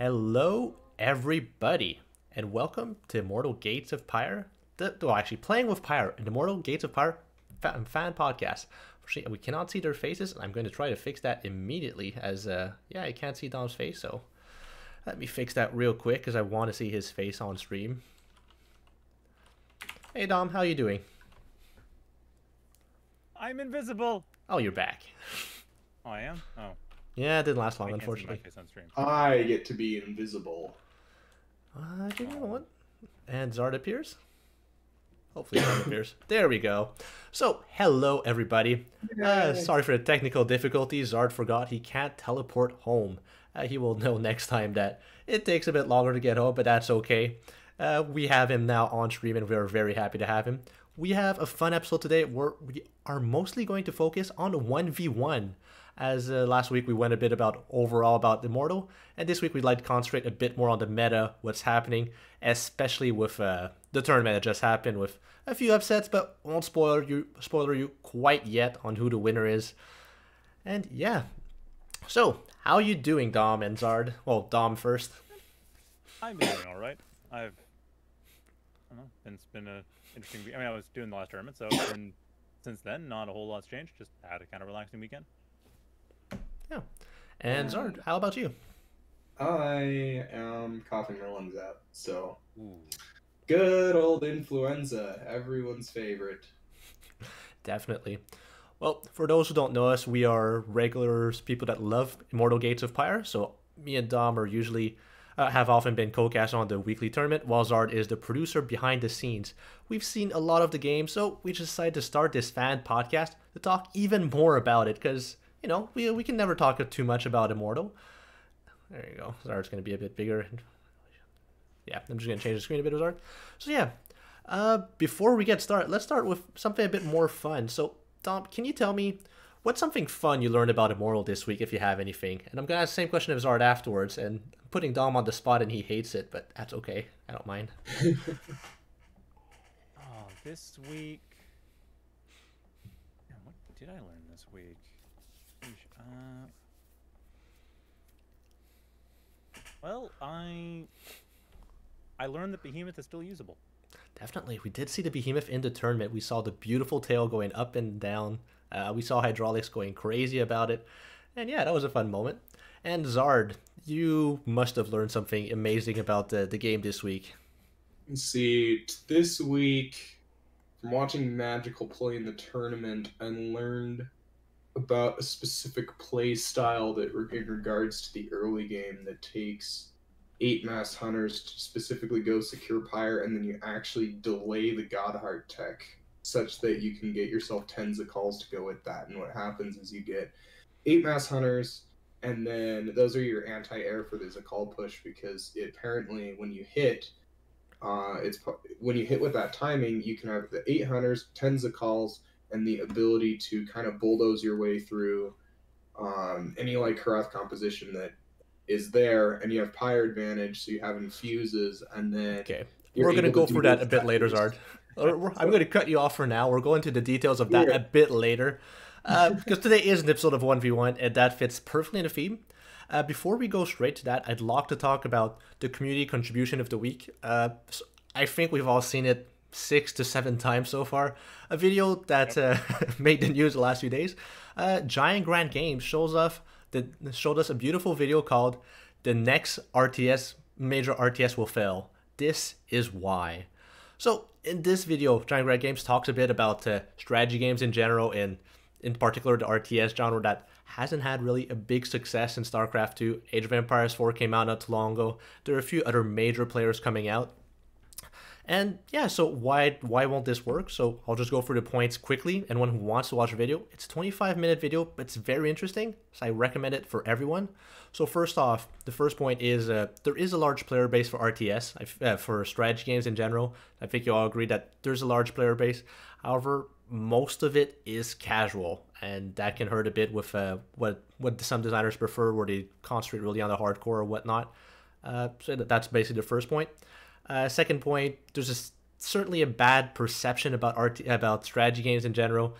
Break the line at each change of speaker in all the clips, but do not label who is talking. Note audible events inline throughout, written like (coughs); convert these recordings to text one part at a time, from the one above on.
Hello, everybody, and welcome to Immortal Gates of Pyre. The, well, actually, playing with Pyre, an Immortal Gates of Pyre fan, fan podcast. We cannot see their faces, and I'm going to try to fix that immediately. As uh, yeah, I can't see Dom's face, so let me fix that real quick because I want to see his face on stream. Hey Dom, how you doing?
I'm invisible.
Oh, you're back.
Oh, I am. Oh.
Yeah, it didn't last long, unfortunately.
I get to be invisible.
Uh, you know what? And Zard appears. Hopefully Zard appears. (coughs) There we go. So, hello everybody. Uh, sorry for the technical difficulties. Zard forgot he can't teleport home. Uh, he will know (laughs) next time that it takes a bit longer to get home, but that's okay. Uh, we have him now on stream, and we are very happy to have him. We have a fun episode today where we are mostly going to focus on 1v1 as uh, last week we went a bit about overall about Immortal, and this week we'd like to concentrate a bit more on the meta, what's happening, especially with uh, the tournament that just happened with a few upsets, but won't spoil you spoiler you quite yet on who the winner is. And yeah, so how are you doing, Dom and Zard? Well, Dom first.
I'm doing all right. I've I don't know. It's been a interesting week. I mean, I was doing the last tournament, so since then, not a whole lot's changed. Just had a kind of relaxing weekend.
Yeah. And Zard, how about you?
I am coughing my lungs out, so Ooh. good old influenza, everyone's favorite. (laughs)
Definitely. Well, for those who don't know us, we are regulars, people that love Immortal Gates of Pyre. So me and Dom are usually uh, have often been co-cast on the weekly tournament, while Zard is the producer behind the scenes. We've seen a lot of the game, so we decided to start this fan podcast to talk even more about it because you know, we, we can never talk too much about Immortal. There you go. Zard's going to be a bit bigger. Yeah, I'm just going to change the screen a bit of Zard. So yeah, uh, before we get started, let's start with something a bit more fun. So Dom, can you tell me what's something fun you learned about Immortal this week, if you have anything? And I'm going to ask the same question of Zard afterwards, and I'm putting Dom on the spot and he hates it, but that's okay. I don't mind. (laughs)
oh, this week... what did I learn this week? Uh, well, I I learned that Behemoth is still usable.
Definitely, we did see the Behemoth in the tournament. We saw the beautiful tail going up and down. Uh, we saw hydraulics going crazy about it, and yeah, that was a fun moment. And Zard, you must have learned something amazing about the the game this week.
See, this week, from watching Magical play in the tournament, I learned about a specific play style that in regards to the early game that takes eight mass hunters to specifically go secure pyre and then you actually delay the godheart tech such that you can get yourself tens of calls to go with that. And what happens is you get eight mass hunters and then those are your anti-air for the call push because it, apparently when you hit uh, it's when you hit with that timing you can have the eight hunters tens of calls and the ability to kind of bulldoze your way through um, any like Q'Rath composition that is there, and you have pyre advantage, so you have infuses, and then
okay. We're going to go through that a bit later, Zard. I'm going to cut you off for now. We're going to the details of that yeah. a bit later. Uh, because today is an episode of 1v1, and that fits perfectly in the theme. Uh, before we go straight to that, I'd like to talk about the community contribution of the week. Uh, so I think we've all seen it six to seven times so far. A video that uh, (laughs) made the news the last few days. Uh, Giant Grant Games shows us the showed us a beautiful video called "The Next RTS Major RTS Will Fail." This is why. So in this video, Giant Grant Games talks a bit about uh, strategy games in general, and in particular the RTS genre that hasn't had really a big success in StarCraft 2. Age of Empires 4 came out not too long ago. There are a few other major players coming out and yeah, so why why won't this work? So I'll just go through the points quickly. Anyone who wants to watch a video, it's a 25 minute video, but it's very interesting. So I recommend it for everyone. So first off, the first point is uh, there is a large player base for RTS, uh, for strategy games in general. I think you all agree that there's a large player base. However, most of it is casual, and that can hurt a bit with uh, what what some designers prefer, where they concentrate really on the hardcore or whatnot. Uh, so that's basically the first point. Uh, second point, there's a, certainly a bad perception about art about strategy games in general.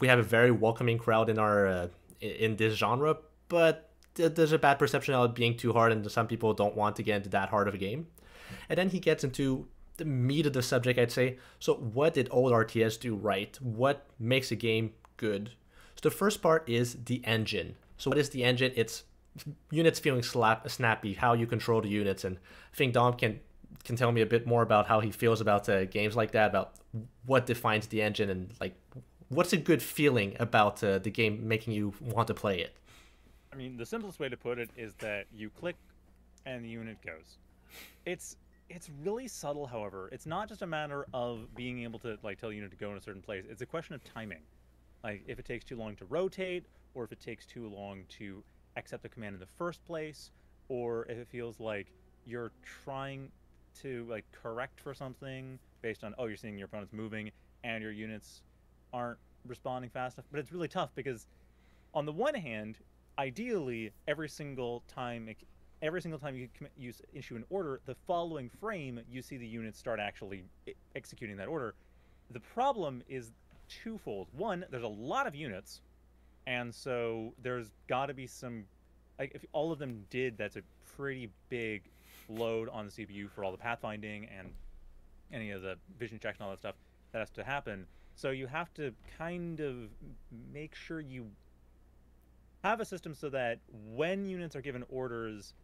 We have a very welcoming crowd in our uh, in this genre, but there's a bad perception of it being too hard, and some people don't want to get into that hard of a game. And then he gets into the meat of the subject, I'd say. So, what did old RTS do right? What makes a game good? So, the first part is the engine. So, what is the engine? It's units feeling slap, snappy, how you control the units, and I think Dom can can tell me a bit more about how he feels about uh, games like that, about what defines the engine, and like what's a good feeling about uh, the game making you want to play it.
I mean, the simplest way to put it is that you click and the unit goes. It's it's really subtle, however. It's not just a matter of being able to like tell the unit to go in a certain place. It's a question of timing. Like if it takes too long to rotate, or if it takes too long to accept a command in the first place, or if it feels like you're trying to like correct for something based on oh you're seeing your opponent's moving and your units aren't responding fast enough. But it's really tough because on the one hand, ideally every single time it, every single time you use issue an order, the following frame you see the units start actually executing that order. The problem is twofold. One, there's a lot of units, and so there's got to be some. Like if all of them did, that's a pretty big load on the CPU for all the pathfinding and any of the vision checks and all that stuff that has to happen. So you have to kind of make sure you have a system so that when units are given orders,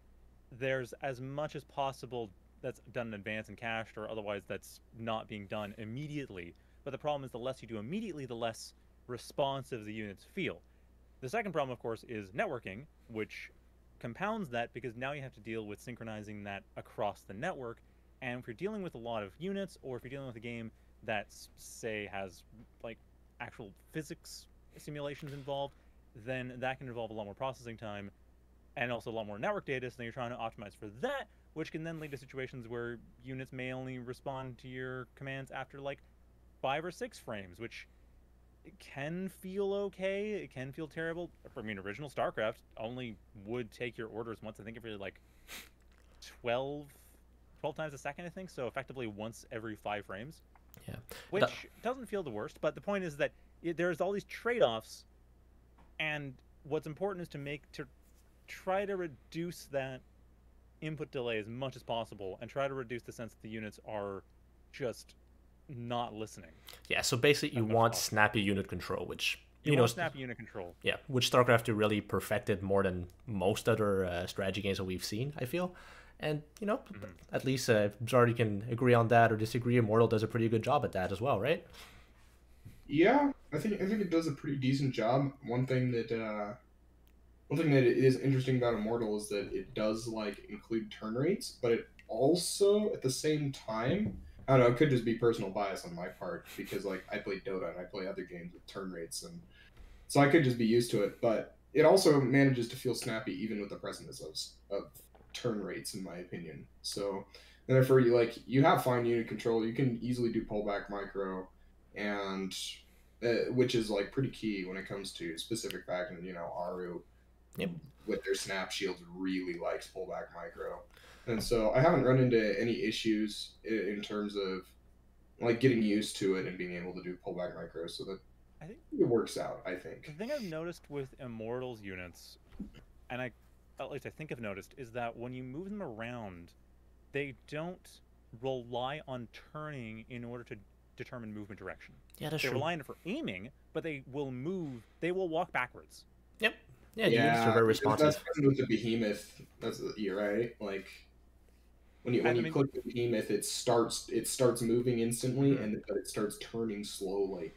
there's as much as possible that's done in advance and cached or otherwise that's not being done immediately. But the problem is the less you do immediately, the less responsive the units feel. The second problem, of course, is networking, which compounds that because now you have to deal with synchronizing that across the network. And if you're dealing with a lot of units, or if you're dealing with a game that, say, has like actual physics simulations involved, then that can involve a lot more processing time and also a lot more network data. So then you're trying to optimize for that, which can then lead to situations where units may only respond to your commands after like five or six frames, which it can feel okay. It can feel terrible. I mean, original StarCraft only would take your orders once. I think every like 12, 12 times a second, I think. So effectively once every five frames.
Yeah.
Which that... doesn't feel the worst. But the point is that it, there's all these trade offs. And what's important is to make, to try to reduce that input delay as much as possible and try to reduce the sense that the units are just not listening.
Yeah, so basically you want snappy unit control, which
you, you know snappy unit control.
Yeah, which StarCraft 2 really perfected more than most other uh, strategy games that we've seen. I feel, and you know, mm-hmm. at least uh, Zard can agree on that or disagree. Immortal does a pretty good job at that as well, right?
Yeah, I think I think it does a pretty decent job. One thing that uh, one thing that is interesting about Immortal is that it does like include turn rates, but it also at the same time I don't know. It could just be personal bias on my part because like I play Dota and I play other games with turn rates, and so I could just be used to it. But it also manages to feel snappy even with the presence of, of turn rates, in my opinion. So therefore, you like you have fine unit control. You can easily do pullback micro, and uh, which is like pretty key when it comes to specific faction. You know, Aru.
Yep.
With their snap shields, really likes pullback micro and so I haven't run into any issues in, terms of like getting used to it and being able to do pullback micros. So that I think it works out. I think
the thing I've noticed with Immortals units, and I at least I think I've noticed, is that when you move them around, they don't rely on turning in order to determine movement direction.
Yeah, that's
they
true.
rely on it for aiming, but they will move. They will walk backwards.
Yep. Yeah, yeah, units are very responsive.
That's with the behemoth. That's you're right. Like when you when you click the behemoth, it starts it starts moving instantly, mm-hmm. and but it starts turning slowly.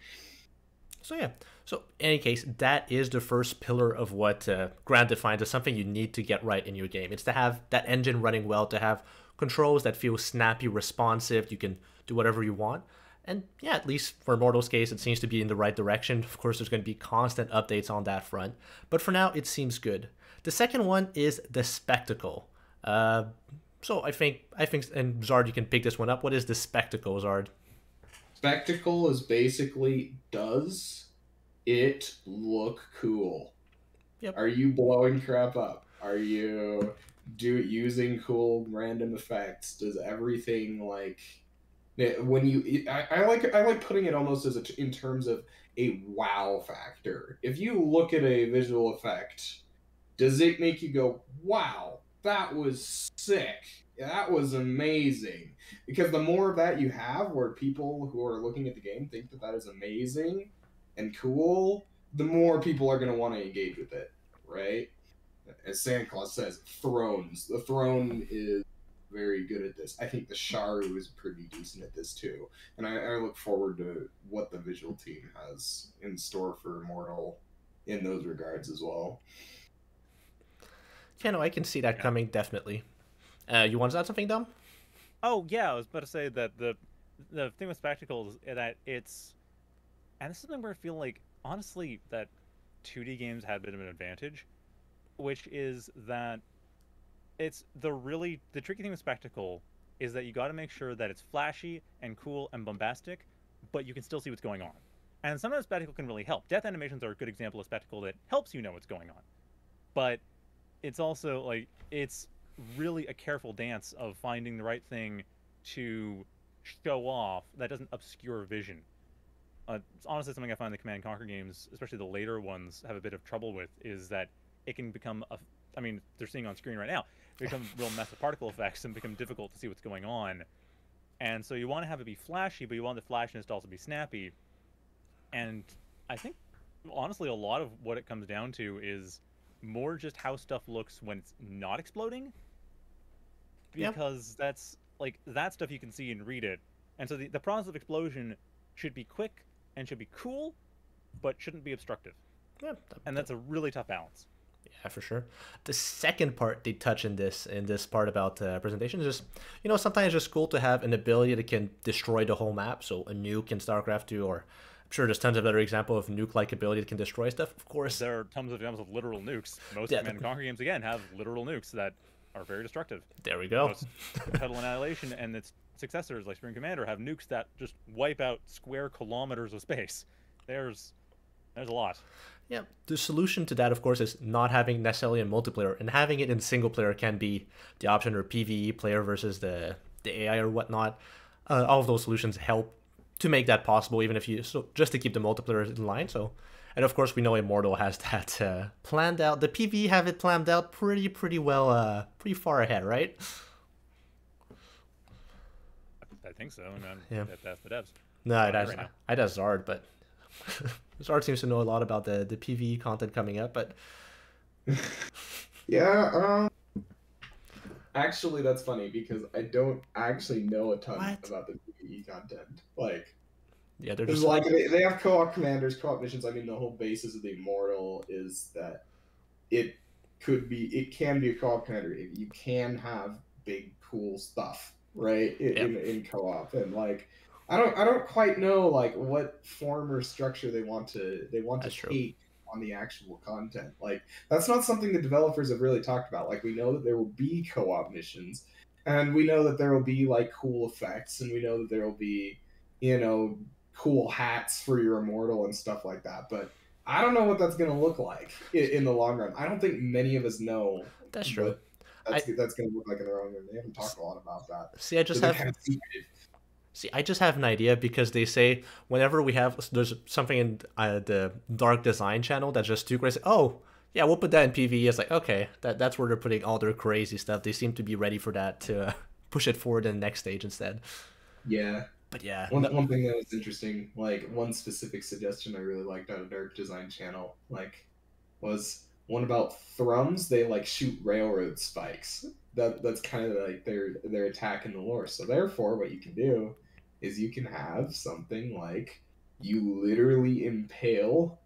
So yeah. So in any case, that is the first pillar of what uh, Grant defines as something you need to get right in your game. It's to have that engine running well, to have controls that feel snappy, responsive. You can do whatever you want. And yeah, at least for Immortal's case, it seems to be in the right direction. Of course, there's going to be constant updates on that front. But for now, it seems good. The second one is the spectacle. Uh, so I think I think and Zard, you can pick this one up. What is the spectacle, Zard?
Spectacle is basically does it look cool?
Yep.
Are you blowing crap up? Are you do using cool random effects? Does everything like when you I, I like I like putting it almost as a, in terms of a wow factor. If you look at a visual effect does it make you go, wow, that was sick? That was amazing. Because the more of that you have, where people who are looking at the game think that that is amazing and cool, the more people are going to want to engage with it, right? As Santa Claus says, thrones. The throne is very good at this. I think the Sharu is pretty decent at this too. And I, I look forward to what the visual team has in store for Immortal in those regards as well.
Yeah, no, I can see that coming definitely. Uh, you want to add something, Dom?
Oh yeah, I was about to say that the the thing with spectacles is that it's and this is something where I feel like honestly that 2D games had a bit of an advantage, which is that it's the really the tricky thing with spectacle is that you got to make sure that it's flashy and cool and bombastic, but you can still see what's going on. And sometimes spectacle can really help. Death animations are a good example of spectacle that helps you know what's going on. But it's also like it's really a careful dance of finding the right thing to show off that doesn't obscure vision. Uh, it's honestly something I find the Command and Conquer games, especially the later ones, have a bit of trouble with. Is that it can become a, I mean, they're seeing on screen right now, become (laughs) real mess of particle effects and become difficult to see what's going on. And so you want to have it be flashy, but you want the flashiness to also be snappy. And I think, honestly, a lot of what it comes down to is more just how stuff looks when it's not exploding. Because yeah. that's like that stuff you can see and read it. And so the, the process of explosion should be quick and should be cool, but shouldn't be obstructive. Yeah, and that's a really tough balance.
Yeah, for sure. The second part they touch in this in this part about uh, presentation is just you know sometimes it's just cool to have an ability that can destroy the whole map. So a nuke in StarCraft 2 or I'm sure there's tons of other examples of nuke-like ability that can destroy stuff. Of course,
there are tons of examples of literal nukes. Most yeah, Command and Conquer games again have literal nukes that are very destructive.
There we go.
Most Total Annihilation and its successors like Supreme Commander have nukes that just wipe out square kilometers of space. There's there's a lot.
Yeah, the solution to that, of course, is not having necessarily a multiplayer, and having it in single player can be the option, or PVE player versus the the AI or whatnot. Uh, all of those solutions help to make that possible, even if you so just to keep the multiplayer in line. So, and of course, we know Immortal has (laughs) that uh, planned out. The PV have it planned out pretty pretty well, uh, pretty far ahead, right?
I think so. And then yeah. that's the devs.
No, I does. Right I does Zard, but (laughs) Zard seems to know a lot about the the PVE content coming up, but. (laughs)
yeah, um, Actually, that's funny because I don't actually know a ton what? about the PvE content. Like,
yeah, they're
just like they, they have co-op commanders, co-op missions. I mean, the whole basis of the Immortal is that it could be, it can be a co-op commander. You can have big, cool stuff, right, in, yep. in, in co-op, and like. I don't I don't quite know like what form or structure they want to they want That's to take on the actual content. Like that's not something the developers have really talked about. Like we know that there will be co-op missions, and we know that there will be like cool effects, and we know that there will be, you know, cool hats for your immortal and stuff like that. But I don't know what that's going to look like in, in, the long run. I don't think many of us know.
That's true.
That's, I, that's going to look like in the long run. They haven't talked a lot about that.
See, I just so have. Kind of See, I just have an idea because they say whenever we have there's something in uh, the dark design channel that's just too crazy. Oh, yeah, we'll put that in PVE. It's like okay, that that's where they're putting all their crazy stuff. They seem to be ready for that to uh, (laughs) push it forward in the next stage instead.
Yeah.
But yeah.
One, one thing that was interesting, like one specific suggestion I really liked out of Dark Design channel, like, was one about thrums. They like shoot railroad spikes. That that's kind of like their their attack in the lore. So therefore, what you can do is you can have something like you literally impale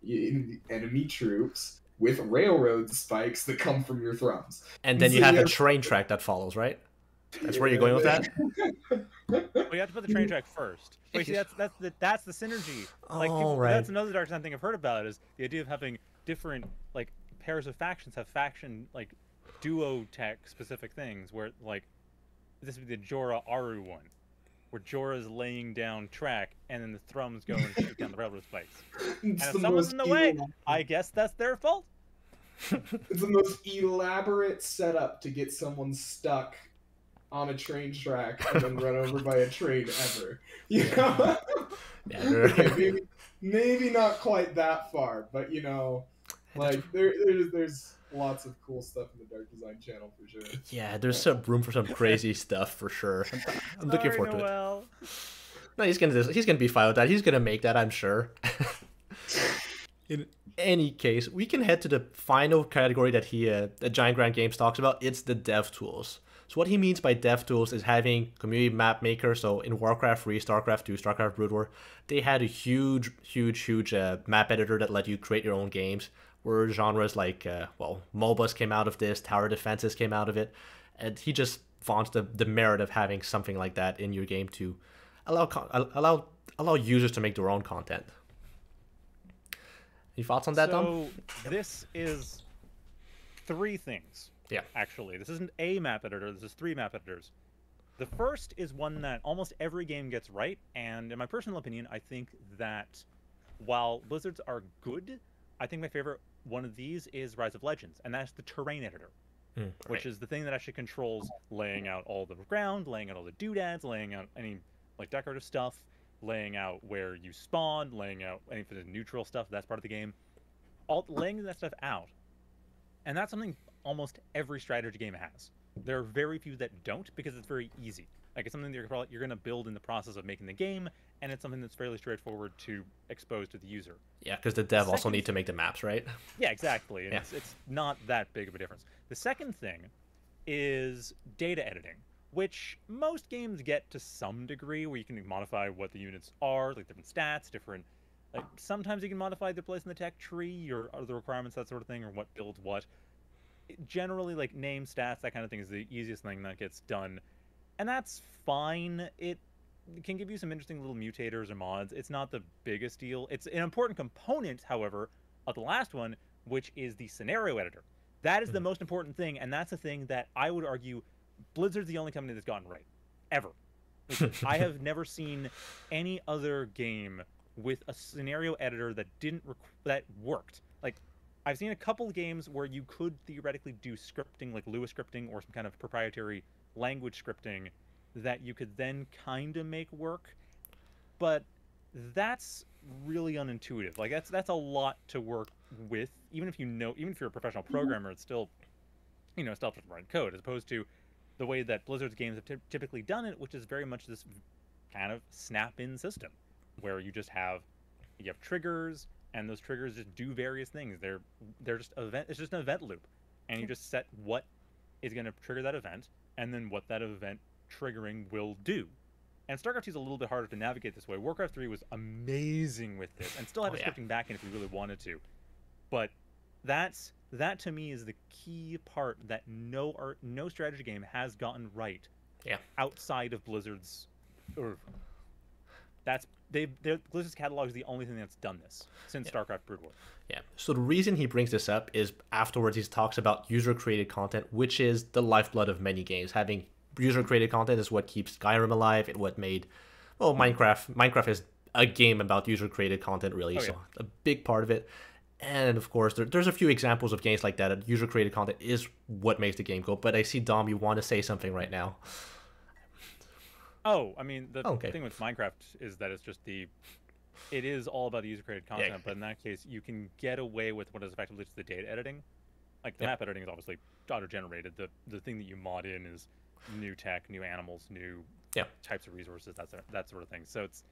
enemy troops with railroad spikes that come from your thrums.
And then so you have, you have a train track that follows, right? That's where you're going with that.
well, you have to put the train track first. Wait, see, that's that's the that's the synergy. Like, oh, right. that's another Dark Design thing I've heard about is the idea of having different like pairs of factions have faction like duo tech specific things where like this would be the Jora Aru one where Jora's laying down track, and then the Thrums go and shoot down the railroad spikes. (laughs) and if someone's in the way, I guess that's their fault. (laughs)
it's the most elaborate setup to get someone stuck on a train track and then run over by a train ever. (laughs) You know? okay, maybe, maybe not quite that far, but you know, like there, there's there's lots of cool stuff in the Dark Design channel for sure. (laughs)
Yeah, there's some room for some crazy stuff for sure. I'm, (laughs) (laughs) I'm looking
Sorry,
forward to it. No, he's gonna he's gonna be fine with that. He's gonna make that, I'm sure. In any case, we can head to the final category that he uh, that Giant Grant Games talks about. It's the dev tools. So what he means by dev tools is having community map maker. So in Warcraft 3, StarCraft 2, StarCraft Brood War, they had a huge, huge, huge uh, map editor that let you create your own games. Where genres like uh, well, MOBAs came out of this, tower defenses came out of it, and he just vaunts the, the merit of having something like that in your game to allow allow allow users to make their own content. Any thoughts on that, Dom?
so this is three things.
Yeah.
Actually, this isn't a map editor. This is three map editors. The first is one that almost every game gets right, and in my personal opinion, I think that while Blizzards are good, I think my favorite one of these is Rise of Legends, and that's the terrain editor,
Mm,
which is the thing that actually controls laying out all the ground, laying out all the doodads, laying out any like decorative stuff, laying out where you spawn, laying out any of the neutral stuff. That's part of the game. All laying that stuff out, and that's something almost every strategy game has. There are very few that don't because it's very easy. Like it's something that you're probably you're going to build in the process of making the game, and it's something that's fairly straightforward to expose to the user.
yeah, because the dev also need to make the maps, right?
Yeah, exactly.
Yeah.
It's, it's not that big of a difference. The second thing is data editing, which most games get to some degree, where you can modify what the units are, like different stats, different. Like sometimes you can modify their place in the tech tree or other requirements, that sort of thing, or what builds what. Generally, like name, stats, that kind of thing is the easiest thing that gets done, and that's fine. It can give you some interesting little mutators or mods. It's not the biggest deal. It's an important component, however, of the last one, which is the scenario editor. That is the
Mhm.
most important thing, and that's the thing that I would argue Blizzard's the only company that's gotten right. Ever. (laughs) I have never seen any other game with a scenario editor that didn't requ- that worked. Like I've seen a couple of games where you could theoretically do scripting like Lua scripting or some kind of proprietary language scripting that you could then kind of make work. But that's really unintuitive. Like that's that's a lot to work with. Even if you know, even if you're a professional mm-hmm. programmer, it's still, you know, still have to write code as opposed to the way that Blizzard's games have ty- typically done it, which is very much this kind of snap-in system, where you just have you have triggers, and those triggers just do various things. They're they're just event. It's just an event loop, and you just set what is going to trigger that event, and then what that event triggering will do. And StarCraft 2 is a little bit harder to navigate this way. Warcraft 3 was amazing with this, and still had
Oh,
a
yeah.
scripting back end if you really wanted to. But that's that to me is the key part that no art, no strategy game has gotten right.
Yeah.
Outside of Blizzard's, or that's they their Blizzard's catalog is the only thing that's done this since
Yeah.
StarCraft Brood War.
Yeah. So the reason he brings this up is afterwards he talks about user created content, which is the lifeblood of many games. Having user created content is what keeps Skyrim alive. It what made well Minecraft. Minecraft is a game about user created content, really.
Oh,
so
yeah.
a big part of it. And of course, there, there's a few examples of games like that. User created content is what makes the game go. But I see Dom, you want to say something right now.
Oh, I mean the
Oh, okay.
thing with Minecraft is that it's just the it is all about the user created content, but in that case you can get away with what is effectively just the data editing. Like the
Yeah.
map editing is obviously auto generated. The the thing that you mod in is new tech, new animals, new
Yeah.
types of resources, that sort that sort of thing. So it's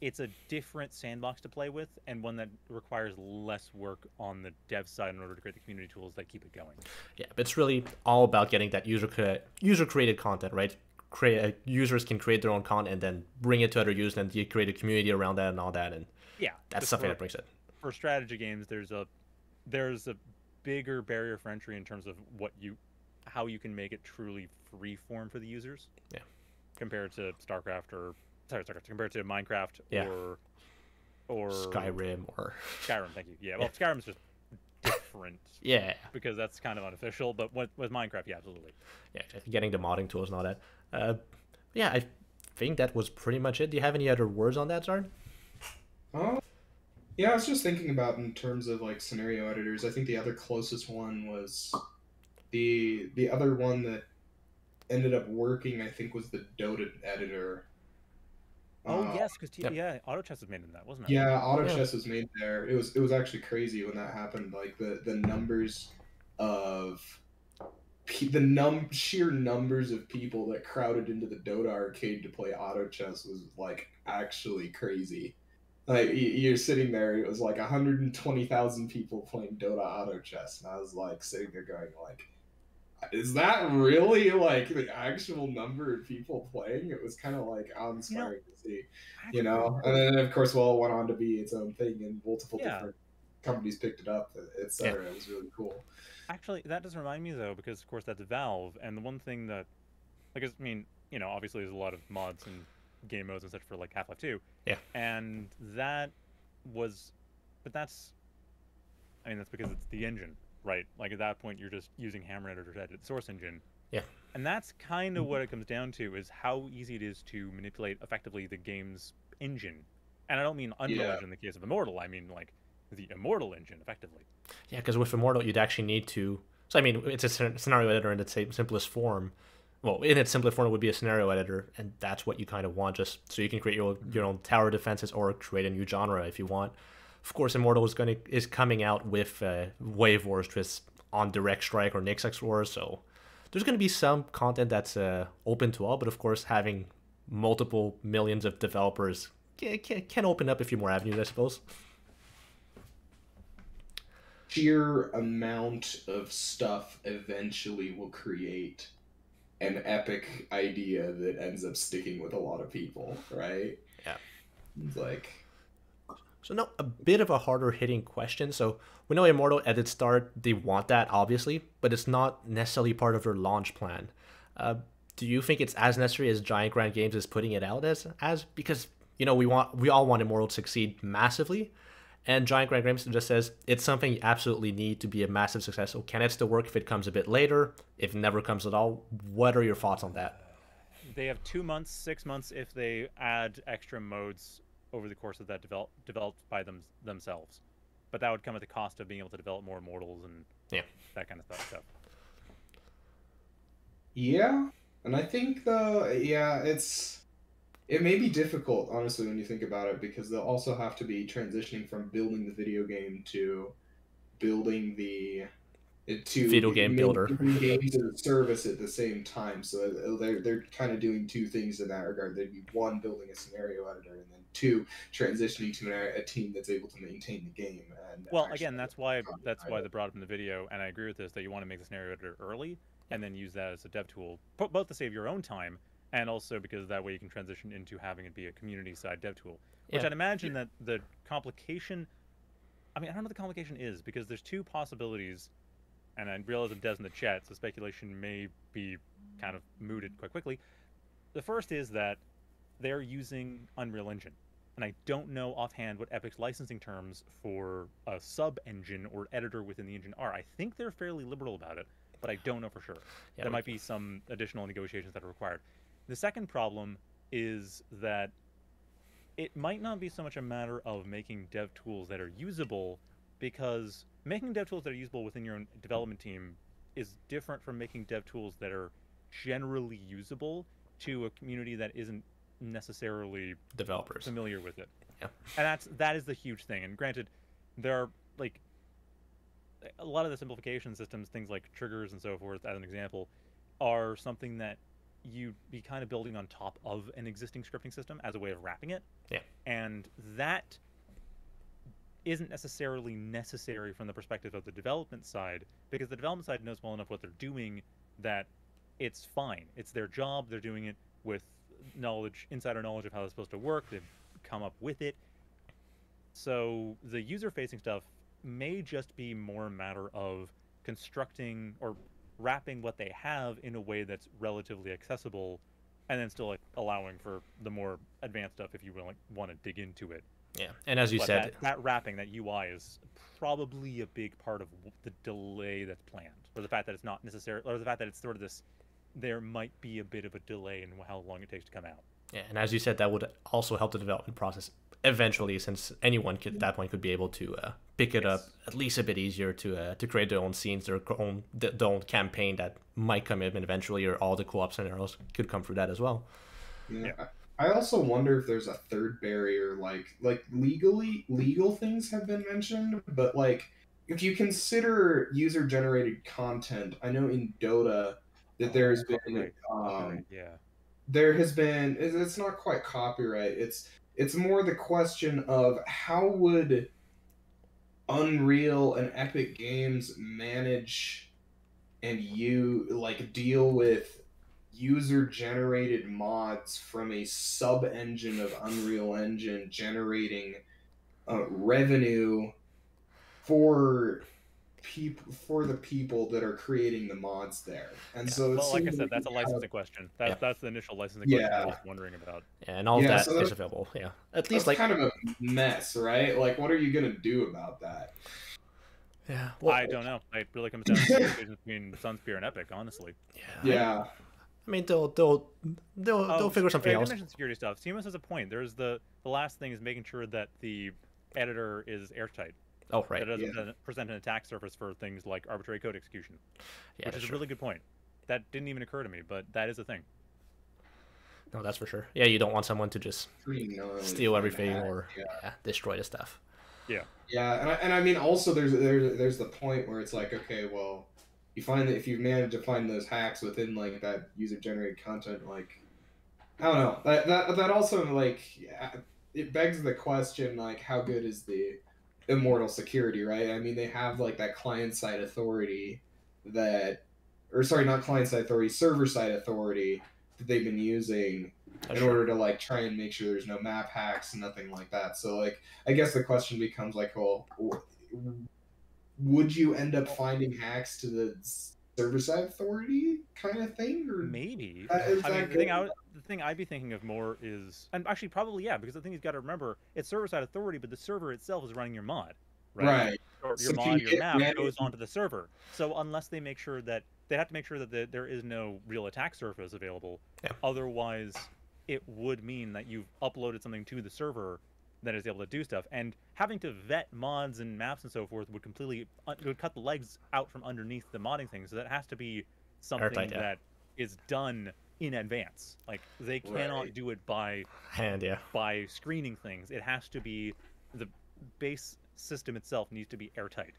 it's a different sandbox to play with and one that requires less work on the dev side in order to create the community tools that keep it going.
Yeah, but it's really all about getting that user cre- user created content, right? Create uh, users can create their own content and then bring it to other users, and you create a community around that and all that, and
Yeah.
that's something
for-
that brings it.
for strategy games there's a there's a bigger barrier for entry in terms of what you how you can make it truly free form for the users
Yeah.
compared to starcraft or sorry starcraft compared to minecraft
Yeah.
or or
Skyrim or
skyrim thank you yeah well (laughs) skyrim's just different
yeah,
because that's kind of unofficial but with, with minecraft yeah absolutely
yeah, exactly. getting the modding tools and all that. Uh, yeah, I think that was pretty much it. Do you have any other words on that, Zard?
Uh, yeah, I was just thinking about in terms of like scenario editors. I think the other closest one was the the other one that ended up working. I think was the Dota editor.
oh
Uh,
yes because
yep.
yeah auto chess was made in that wasn't it
Yeah, auto
Yeah.
chess was made there. It was it was actually crazy when that happened. Like the the numbers of the num sheer numbers of people that crowded into the Dota arcade to play auto chess was like actually crazy. Like you're sitting there, it was like 120,000 people playing Dota auto chess, and I was like sitting there going like, is that really like the actual number of people playing? It was kind of like inspiring you know, to see, you know. And then of course, well, it went on to be its own thing, and multiple yeah. different companies picked it up, etc. Yeah. It was really cool.
Actually, that does remind me though, because of course that's Valve, and the one thing that, like, I mean, you know, obviously there's a lot of mods and game modes and such for like Half Life Two.
Yeah.
And that was, but that's, I mean, that's because it's the engine, right? Like at that point, you're just using Hammer Editor to edit the source engine.
Yeah.
And that's kind of mm-hmm. what it comes down to is how easy it is to manipulate effectively the game's engine. And I don't mean Unreal yeah. Engine in the case of Immortal. I mean like the Immortal engine, effectively.
Yeah, because with Immortal, you'd actually need to. So I mean, it's a scenario editor in its simplest form. Well, in its simplest form, it would be a scenario editor, and that's what you kind of want, just so you can create your your own tower defenses or create a new genre if you want. Of course, Immortal is going to is coming out with uh, Wave Wars, just on Direct Strike or Nyx Explorer, so there's going to be some content that's uh, open to all, but of course, having multiple millions of developers can, can open up a few more avenues, I suppose
sheer amount of stuff eventually will create an epic idea that ends up sticking with a lot of people, right?
Yeah.
It's like
so now a bit of a harder hitting question. So we know Immortal at its start they want that obviously, but it's not necessarily part of their launch plan. Uh, do you think it's as necessary as Giant Grant Games is putting it out as as because you know we want we all want Immortal to succeed massively, and Giant Grant Games just says it's something you absolutely need to be a massive success. So can it still work if it comes a bit later? If it never comes at all? What are your thoughts on that?
They have two months, six months if they add extra modes over the course of that develop, developed by them themselves. But that would come at the cost of being able to develop more immortals and
yeah.
that kind of stuff.
Yeah, and I think the yeah it's it may be difficult, honestly, when you think about it, because they'll also have to be transitioning from building the video game to building the to
video game builder
games as a service at the same time. So uh, they're they're kind of doing two things in that regard. They'd be one building a scenario editor, and then two transitioning to an, a team that's able to maintain the game. And
well, again, that's why that's why they brought up in the video, and I agree with this that you want to make the scenario editor early and then use that as a dev tool, both to save your own time and also because that way you can transition into having it be a community side dev tool. Which yeah. I'd imagine that the complication. I mean, I don't know what the complication is because there's two possibilities, and I realize I'm Des in the chat, so speculation may be kind of mooted quite quickly. The first is that they're using Unreal Engine. And I don't know offhand what Epic's licensing terms for a sub engine or editor within the engine are. I think they're fairly liberal about it, but I don't know for sure. Yeah, there might be some additional negotiations that are required. The second problem is that it might not be so much a matter of making dev tools that are usable because making dev tools that are usable within your own development team is different from making dev tools that are generally usable to a community that isn't necessarily
developers
familiar with it.
Yeah.
And that's that is the huge thing. And granted, there are like a lot of the simplification systems, things like triggers and so forth, as an example, are something that you'd be kind of building on top of an existing scripting system as a way of wrapping it.
Yeah.
And that isn't necessarily necessary from the perspective of the development side because the development side knows well enough what they're doing that it's fine. It's their job. They're doing it with knowledge, insider knowledge of how it's supposed to work. They've come up with it. So the user facing stuff may just be more a matter of constructing or wrapping what they have in a way that's relatively accessible and then still like, allowing for the more advanced stuff if you really want to dig into it.
Yeah, and as you but said,
that, that, wrapping, that UI is probably a big part of the delay that's planned, or the fact that it's not necessary, or the fact that it's sort of this. There might be a bit of a delay in how long it takes to come out.
Yeah, and as you said, that would also help the development process eventually, since anyone could, at that point could be able to uh, pick it yes. up at least a bit easier to uh, to create their own scenes, their own their own campaign that might come in eventually, or all the co-op scenarios could come through that as well.
Yeah. yeah. I also wonder if there's a third barrier, like like legally legal things have been mentioned, but like if you consider user generated content, I know in Dota that there has been um,
yeah.
there has been it's it's not quite copyright it's it's more the question of how would unreal and epic games manage and you like deal with user generated mods from a sub engine of unreal engine generating uh, revenue for people for the people that are creating the mods there and so it
Well, like I said, that's a
we have-
licensing question. That,
Yeah.
That's the initial licensing question I
Yeah.
was wondering about.
and all of
Yeah,
that
so
is
that's-
available. Yeah, at
That's
least like
kind of a mess, right? Like, what are you gonna do about that?
yeah.
I don't know. It really comes down to the decision between Sunspear and Epic, honestly.
Yeah.
Yeah,
I mean, they'll they'll they'll, um, they'll figure something
yeah,
else.
You mentioned security stuff. Seamus has a point. There's the the last thing is making sure that the editor is airtight.
Oh right.
That it doesn't
Yeah.
present- present an attack surface for things like arbitrary code execution,
Yeah,
which
that's
is a really good point. That didn't even occur to me, but that is a thing.
No, that's for sure. Yeah, you don't want someone to just steal everything
hack,
or
yeah,
yeah, destroy the stuff.
Yeah. Yeah, and I, and I mean also there's there's there's the point where it's like okay, well, you find that if you've managed to find those hacks within like that user generated content, like I don't know that that that also like it begs the question like how good is the immortal security, right? I mean they have like that client side authority that or sorry, not client side authority, server side authority that they've been using in
true.
order to like try and make sure there's no map hacks and nothing like that. So like I guess the question becomes like, well, would you end up finding hacks to the server side authority kind of thing, or
Maybe.
Uh,
I mean, the thing? I would, the thing I'd be thinking of more is, and actually probably yeah, because the thing you've got to remember, it's server side authority, but the server itself is running your mod, right?
right?
Or
So
your
can
mod,
you
your map
managed-
goes onto the server. So unless they make sure that they have to make sure that the, there is no real attack surface available.
Yeah.
Otherwise, it would mean that you've uploaded something to the server that is able to do stuff, and having to vet mods and maps and so forth would completely uh, un- would cut the legs out from underneath the modding thing. So that has to be something
Airtight, yeah.
that is done in advance. Like they cannot
Right.
do it by
hand, yeah,
by screening things. It has to be the base system itself needs to be airtight.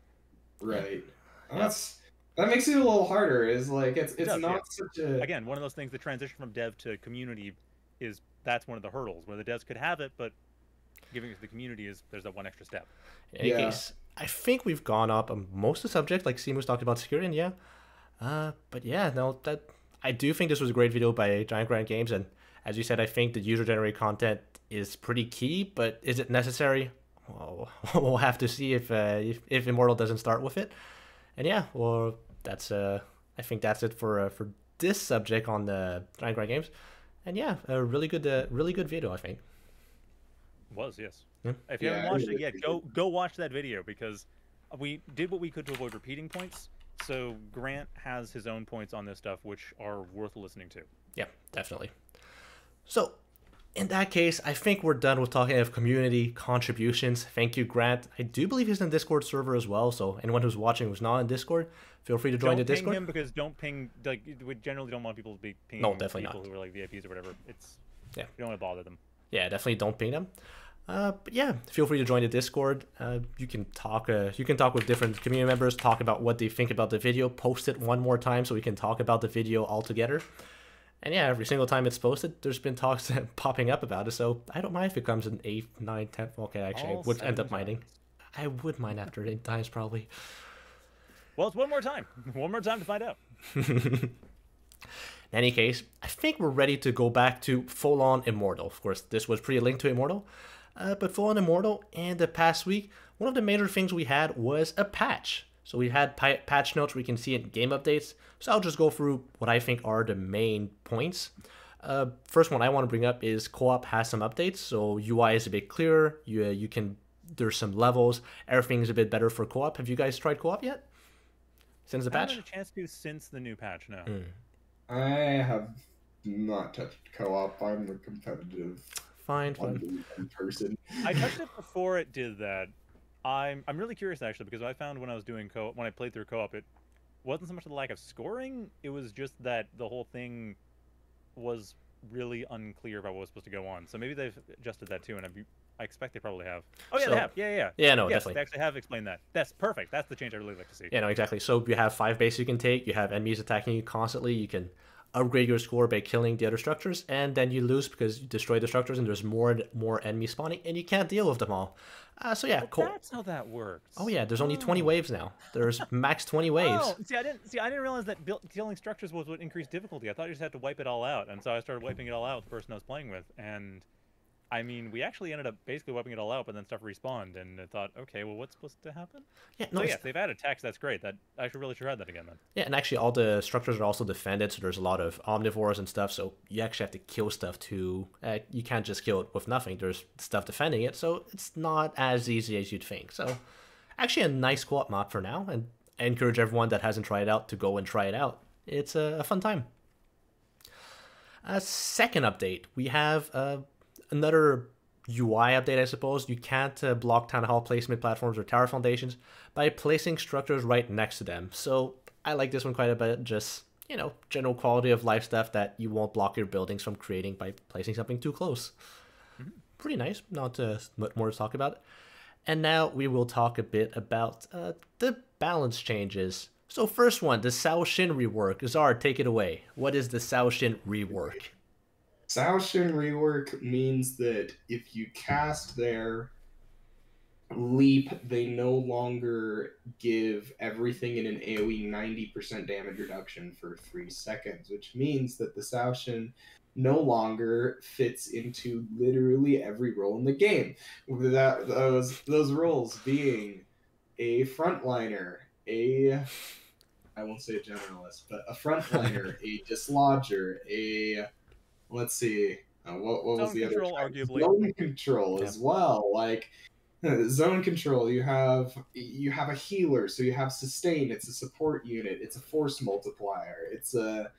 Right. That's that makes it a little harder. Is like it's it's
does, yeah.
not such a
Again, one of those things. The transition from dev to community is that's one of the hurdles where the devs could have it, but giving it to the community is there's that one extra step.
in any
Yeah.
case, I think we've gone up on most of the subject. Like Seamus talked about security, and yeah, uh, but yeah, no, that I do think this was a great video by Giant Grant Games, and as you said, I think the user generated content is pretty key. But is it necessary? Well, (laughs) we'll have to see if uh, if, if Immortal doesn't start with it. And yeah, well, that's uh, I think that's it for uh, for this subject on the Giant Grant Games. And yeah, a really good, uh, really good video, I think.
Was yes.
Yeah.
If you
Yeah,
haven't watched it yet, go go watch that video because we did what we could to avoid repeating points. So Grant has his own points on this stuff, which are worth listening to.
Yeah, definitely. So, in that case, I think we're done with talking of community contributions. Thank you, Grant. I do believe he's in Discord server as well. So, anyone who's watching who's not in Discord, feel free to join
don't
the
ping
Discord.
him because don't ping like we generally don't want people to be pinging
No, definitely
people
not.
who are like VIPs or whatever. It's
Yeah.
you don't want to bother them.
Yeah, definitely don't ping them. Uh, but yeah, feel free to join the Discord. Uh, you can talk. Uh, you can talk with different community members. Talk about what they think about the video. Post it one more time so we can talk about the video all together. And yeah, every single time it's posted, there's been talks (laughs) popping up about it. So I don't mind if it comes in eighth, ninth, tenth. Okay, actually, I would end up minding. I would mind after eight times probably.
Well, it's one more time. One more time to find out. (laughs)
In any case, I think we're ready to go back to full on Immortal. Of course, this was pretty linked to Immortal, uh, but full on Immortal. And the past week, one of the major things we had was a patch. So we had pa- patch notes we can see in game updates. So I'll just go through what I think are the main points. Uh, first one I want to bring up is co-op has some updates. So UI is a bit clearer. You uh, you can there's some levels. Everything's a bit better for co-op. Have you guys tried co-op yet? Since the patch?
I haven't had a chance to since the new patch. No.
Mm.
I have not touched co-op. I'm a competitive
Fine, fine.
one person.
I touched it before it did that. I'm I'm really curious actually because I found when I was doing co when I played through co-op it wasn't so much the lack of scoring, it was just that the whole thing was really unclear about what was supposed to go on. So maybe they've adjusted that too, and I'd be I expect they probably have. Oh yeah,
So-
they have. Yeah, yeah, yeah.
Yeah, no,
yes,
definitely.
they actually have explained that. That's perfect. That's the change I really like to see.
Yeah, no, exactly. So you have five base you can take. You have enemies attacking you constantly. You can upgrade your score by killing the other structures, and then you lose because you destroy the structures, and there's more and more enemies spawning, and you can't deal with them all. Uh, so yeah, cool.
That's how that works.
Oh yeah, there's only 20
Oh.
waves now. There's (laughs) max 20 waves.
Oh, see, I didn't see. I didn't realize that build, killing structures was what increased difficulty. I thought you just had to wipe it all out, and so I started wiping it all out with the person I was playing with. And I mean, we actually ended up basically wiping it all out, but then stuff respawned, and I thought, okay, well, what's supposed to happen?
Yeah, no,
so yes, they've added text. That's great. That I should really try that again then.
Yeah, and actually, all the structures are also defended, so there's a lot of omnivores and stuff. So you actually have to kill stuff to. Uh, you can't just kill it with nothing. There's stuff defending it, so it's not as easy as you'd think. So, actually, a nice co-op mod for now, and I encourage everyone that hasn't tried it out to go and try it out. It's a, a fun time. A second update, we have uh, another UI update, I suppose. You can't uh, block town hall placement platforms or tower foundations by placing structures right next to them. So I like this one quite a bit. Just you know, general quality of life stuff that you won't block your buildings from creating by placing something too close. Pretty nice. Not uh, much more to talk about. And now we will talk a bit about uh, the balance changes. So first one, the Saoshin rework. Zard, take it away. What is the Saoshin rework?
Saoshin rework means that if you cast their leap, they no longer give everything in an AoE 90% damage reduction for three seconds, which means that the Saoshin no longer fits into literally every role in the game. That those those roles being a frontliner, a I won't say a generalist, but a frontliner, (laughs) a dislodger, a let's see, uh, what, what was the
control,
other? type?
arguably.
Zone control as well. Like uh, zone control, you have you have a healer, so you have sustain. It's a support unit. It's a force multiplier. It's a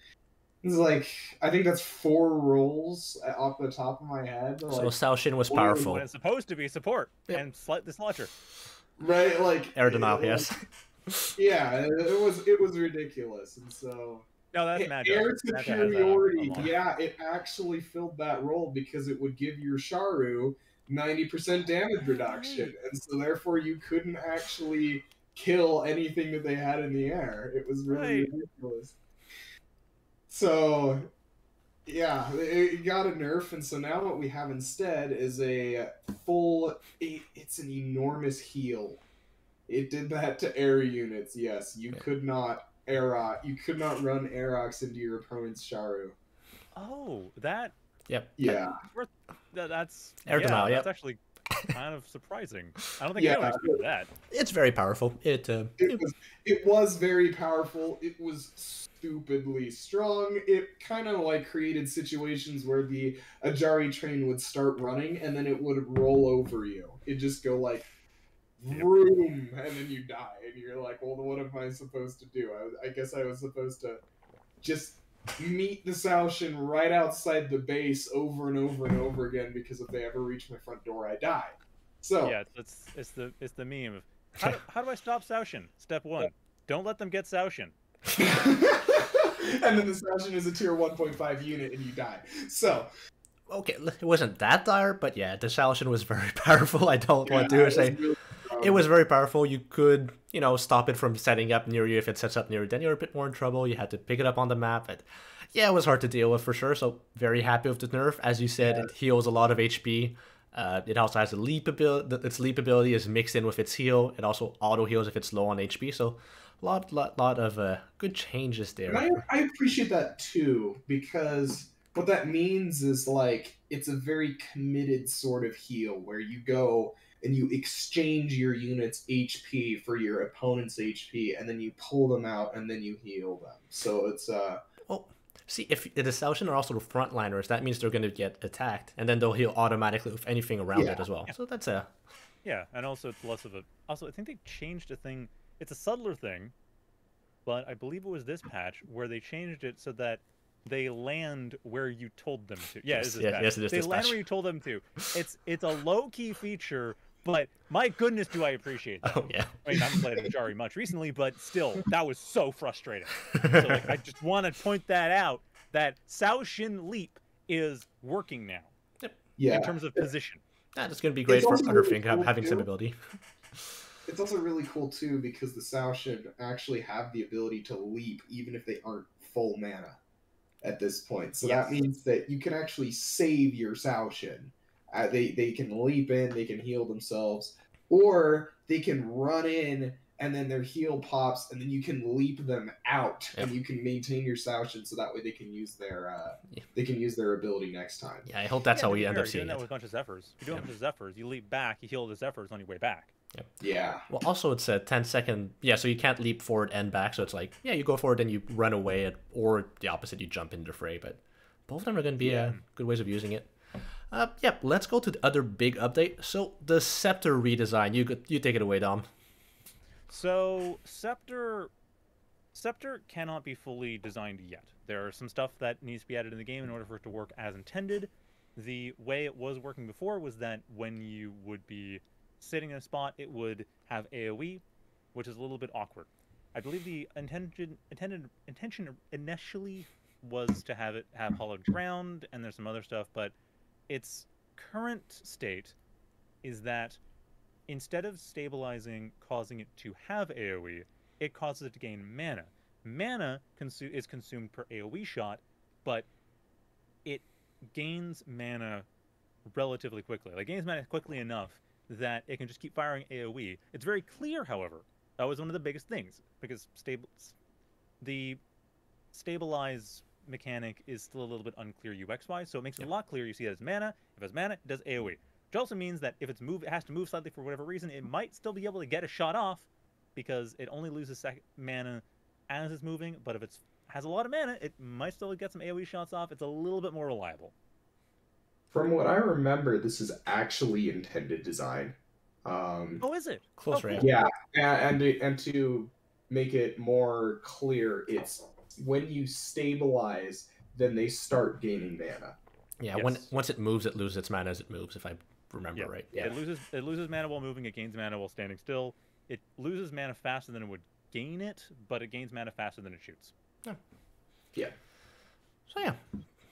it's like I think that's four roles uh, off the top of my head.
So
Like,
Saoshin was powerful.
When it's supposed to be support
Yep.
and slight dislodger.
right, like
Air denial, yes.
Yeah, it it was it was ridiculous, and so.
No, that's
A-
magic.
Air superiority, yeah, it actually filled that role because it would give your Sharu 90% damage reduction. And so therefore you couldn't actually kill anything that they had in the air. It was really
Right.
ridiculous. So yeah, it it got a nerf, and so now what we have instead is a full. It's an enormous heal. It did that to air units. Yes, you
Yeah.
could not air. You could not run Aerox into your opponent's Sharu.
Oh, that,
Yep.
Yeah,
that that's
Air
yeah,
denial,
That's actually kind of surprising. I don't think
Yeah.
anyone expected that.
It's very powerful. It uh,
it was. It was very powerful. It was stupidly strong. It kind of like created situations where the Ajari train would start running and then it would roll over you. It'd just go like
Yep.
Vroom, (laughs) and then you die, and you're like, well, what am I supposed to do? I, I guess I was supposed to just meet the Saoshin right outside the base over and over and over again because if they ever reach my front door, I die. So
Yeah, it's, it's it's the it's the meme of how do, how do I stop Saoshin? Step one, don't let them get Saoshin. (laughs)
and then the Saoshin is a tier 1.5 unit, and you die. So
okay. It wasn't that dire, but yeah, the Saoshin was very (laughs) powerful. I don't want to
it
say
really
it was very powerful. You could, you know, stop it from setting up near you. If it sets up near you, then you're a bit more in trouble. You had to pick it up on the map. But yeah, it was hard to deal with for sure. So very happy with the nerf. As you said, it heals a lot of HP. Uh, it also has a leap ability. Its leap ability is mixed in with its heal. It also auto heals if it's low on HP. So a lot, lot, lot of uh, good changes there.
I, I appreciate that too because what that means is like it's a very committed sort of heal where you go and you exchange your unit's HP for your opponent's HP and then you pull them out and then you heal them. So it's uh
Well, see, if the Saoshin are also the frontliners, that means they're going to get attacked, and then they'll heal automatically with anything around
Yeah.
it as well. So that's a
Yeah, and also it's less of a. Also, I think they changed a thing. It's a subtler thing, but I believe it was this patch where they changed it so that they land where you told them to. Yeah,
Yes,
it is this
yes, yes, it is
They
this
land where you told them to. It's it's a low key feature, but my goodness, do I appreciate that.
oh yeah.
I mean, I haven't played Ajari much recently, but still, that was so frustrating. So like, I just want to point that out that Saoshin Leap is working now
yeah.
in terms of position.
That's going to be great
It's
for
also
Underfink
really cool,
having some ability.
It's also really cool too because the Saoshin actually have the ability to leap even if they aren't full mana at this point. So
Yes.
that means that you can actually save your Saoshin. Uh, they they can leap in, they can heal themselves, or they can run in and then their heal pops, and then you can leap them out, and you can maintain your Saoshin so that way they can use their uh,
Yeah.
they can use their ability next time.
Yeah, I hope that's
Yeah,
how we
be
end
fair,
up
you're
seeing
doing that
it.
with a bunch of Zephyrs. You're doing
Yeah.
a bunch of Zephyrs. You leap back, you heal the Zephyrs on your way back.
Yeah.
Well, also it's a 10 second. Yeah, so you can't leap forward and back. So it's like, yeah, you go forward, and you run away, and, or the opposite, you jump into the fray. But both of them are going to be uh, good ways of using it. Uh, yep, let's go to the other big update. So the scepter redesign. You could- you take it away, Dom.
So Scepter, Scepter cannot be fully designed yet. There are some stuff that needs to be added in the game in order for it to work as intended. The way it was working before was that when you would be sitting in a spot, it would have AOE, which is a little bit awkward. I believe the intention intended intention initially was to have it have hallowed ground, and there's some other stuff, but its current state is that instead of stabilizing, causing it to have AoE, it causes it to gain mana. Mana consu- is consumed per AoE shot, but it gains mana relatively quickly. Like gains mana quickly enough that it can just keep firing AoE. It's very clear, however, that was one of the biggest things because stable, the stabilize mechanic is still a little bit unclear UX wise, so it makes it a lot clearer. You see it as mana. If it's mana, it does AoE. Which also means that if it's move, it has to move slightly for whatever reason, it might still be able to get a shot off because it only loses sec- mana as it's moving. But if it's has a lot of mana, it might still get some AoE shots off. It's a little bit more reliable.
From what I remember, this is actually intended design. Um,
Oh, is it?
Close
Oh,
range.
cool.
Yeah, and and to, and to make it more clear, it's when you stabilize, then they start gaining mana.
Yeah, when once it moves, it loses its mana as it moves, if I remember
Yeah.
right.
It loses it loses mana while moving. It gains mana while standing still. It loses mana faster than it would gain it, but it gains mana faster than it shoots.
Yeah,
So yeah,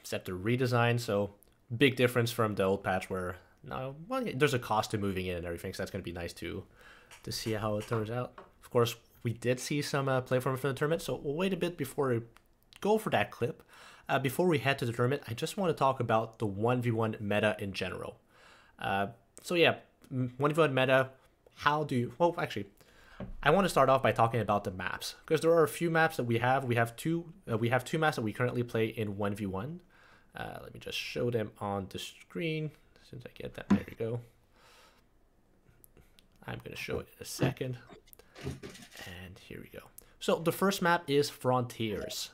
Scepter redesign. So big difference from the old patch where now well there's a cost to moving in and everything, so that's gonna be nice to to see how it turns out. Of course, we did see some uh, play from the tournament, so we'll wait a bit before we go for that clip. Uh, before we head to the tournament, I just want to talk about the one v one meta in general. Uh, so yeah, one v one meta. How do you? Well, actually, I want to start off by talking about the maps because there are a few maps that we have. We have two. Uh, we have two maps that we currently play in one v one. Uh, let me just show them on the screen. Since I get that, there you go. I'm gonna show it in a second. And here we go. So the first map is Frontiers.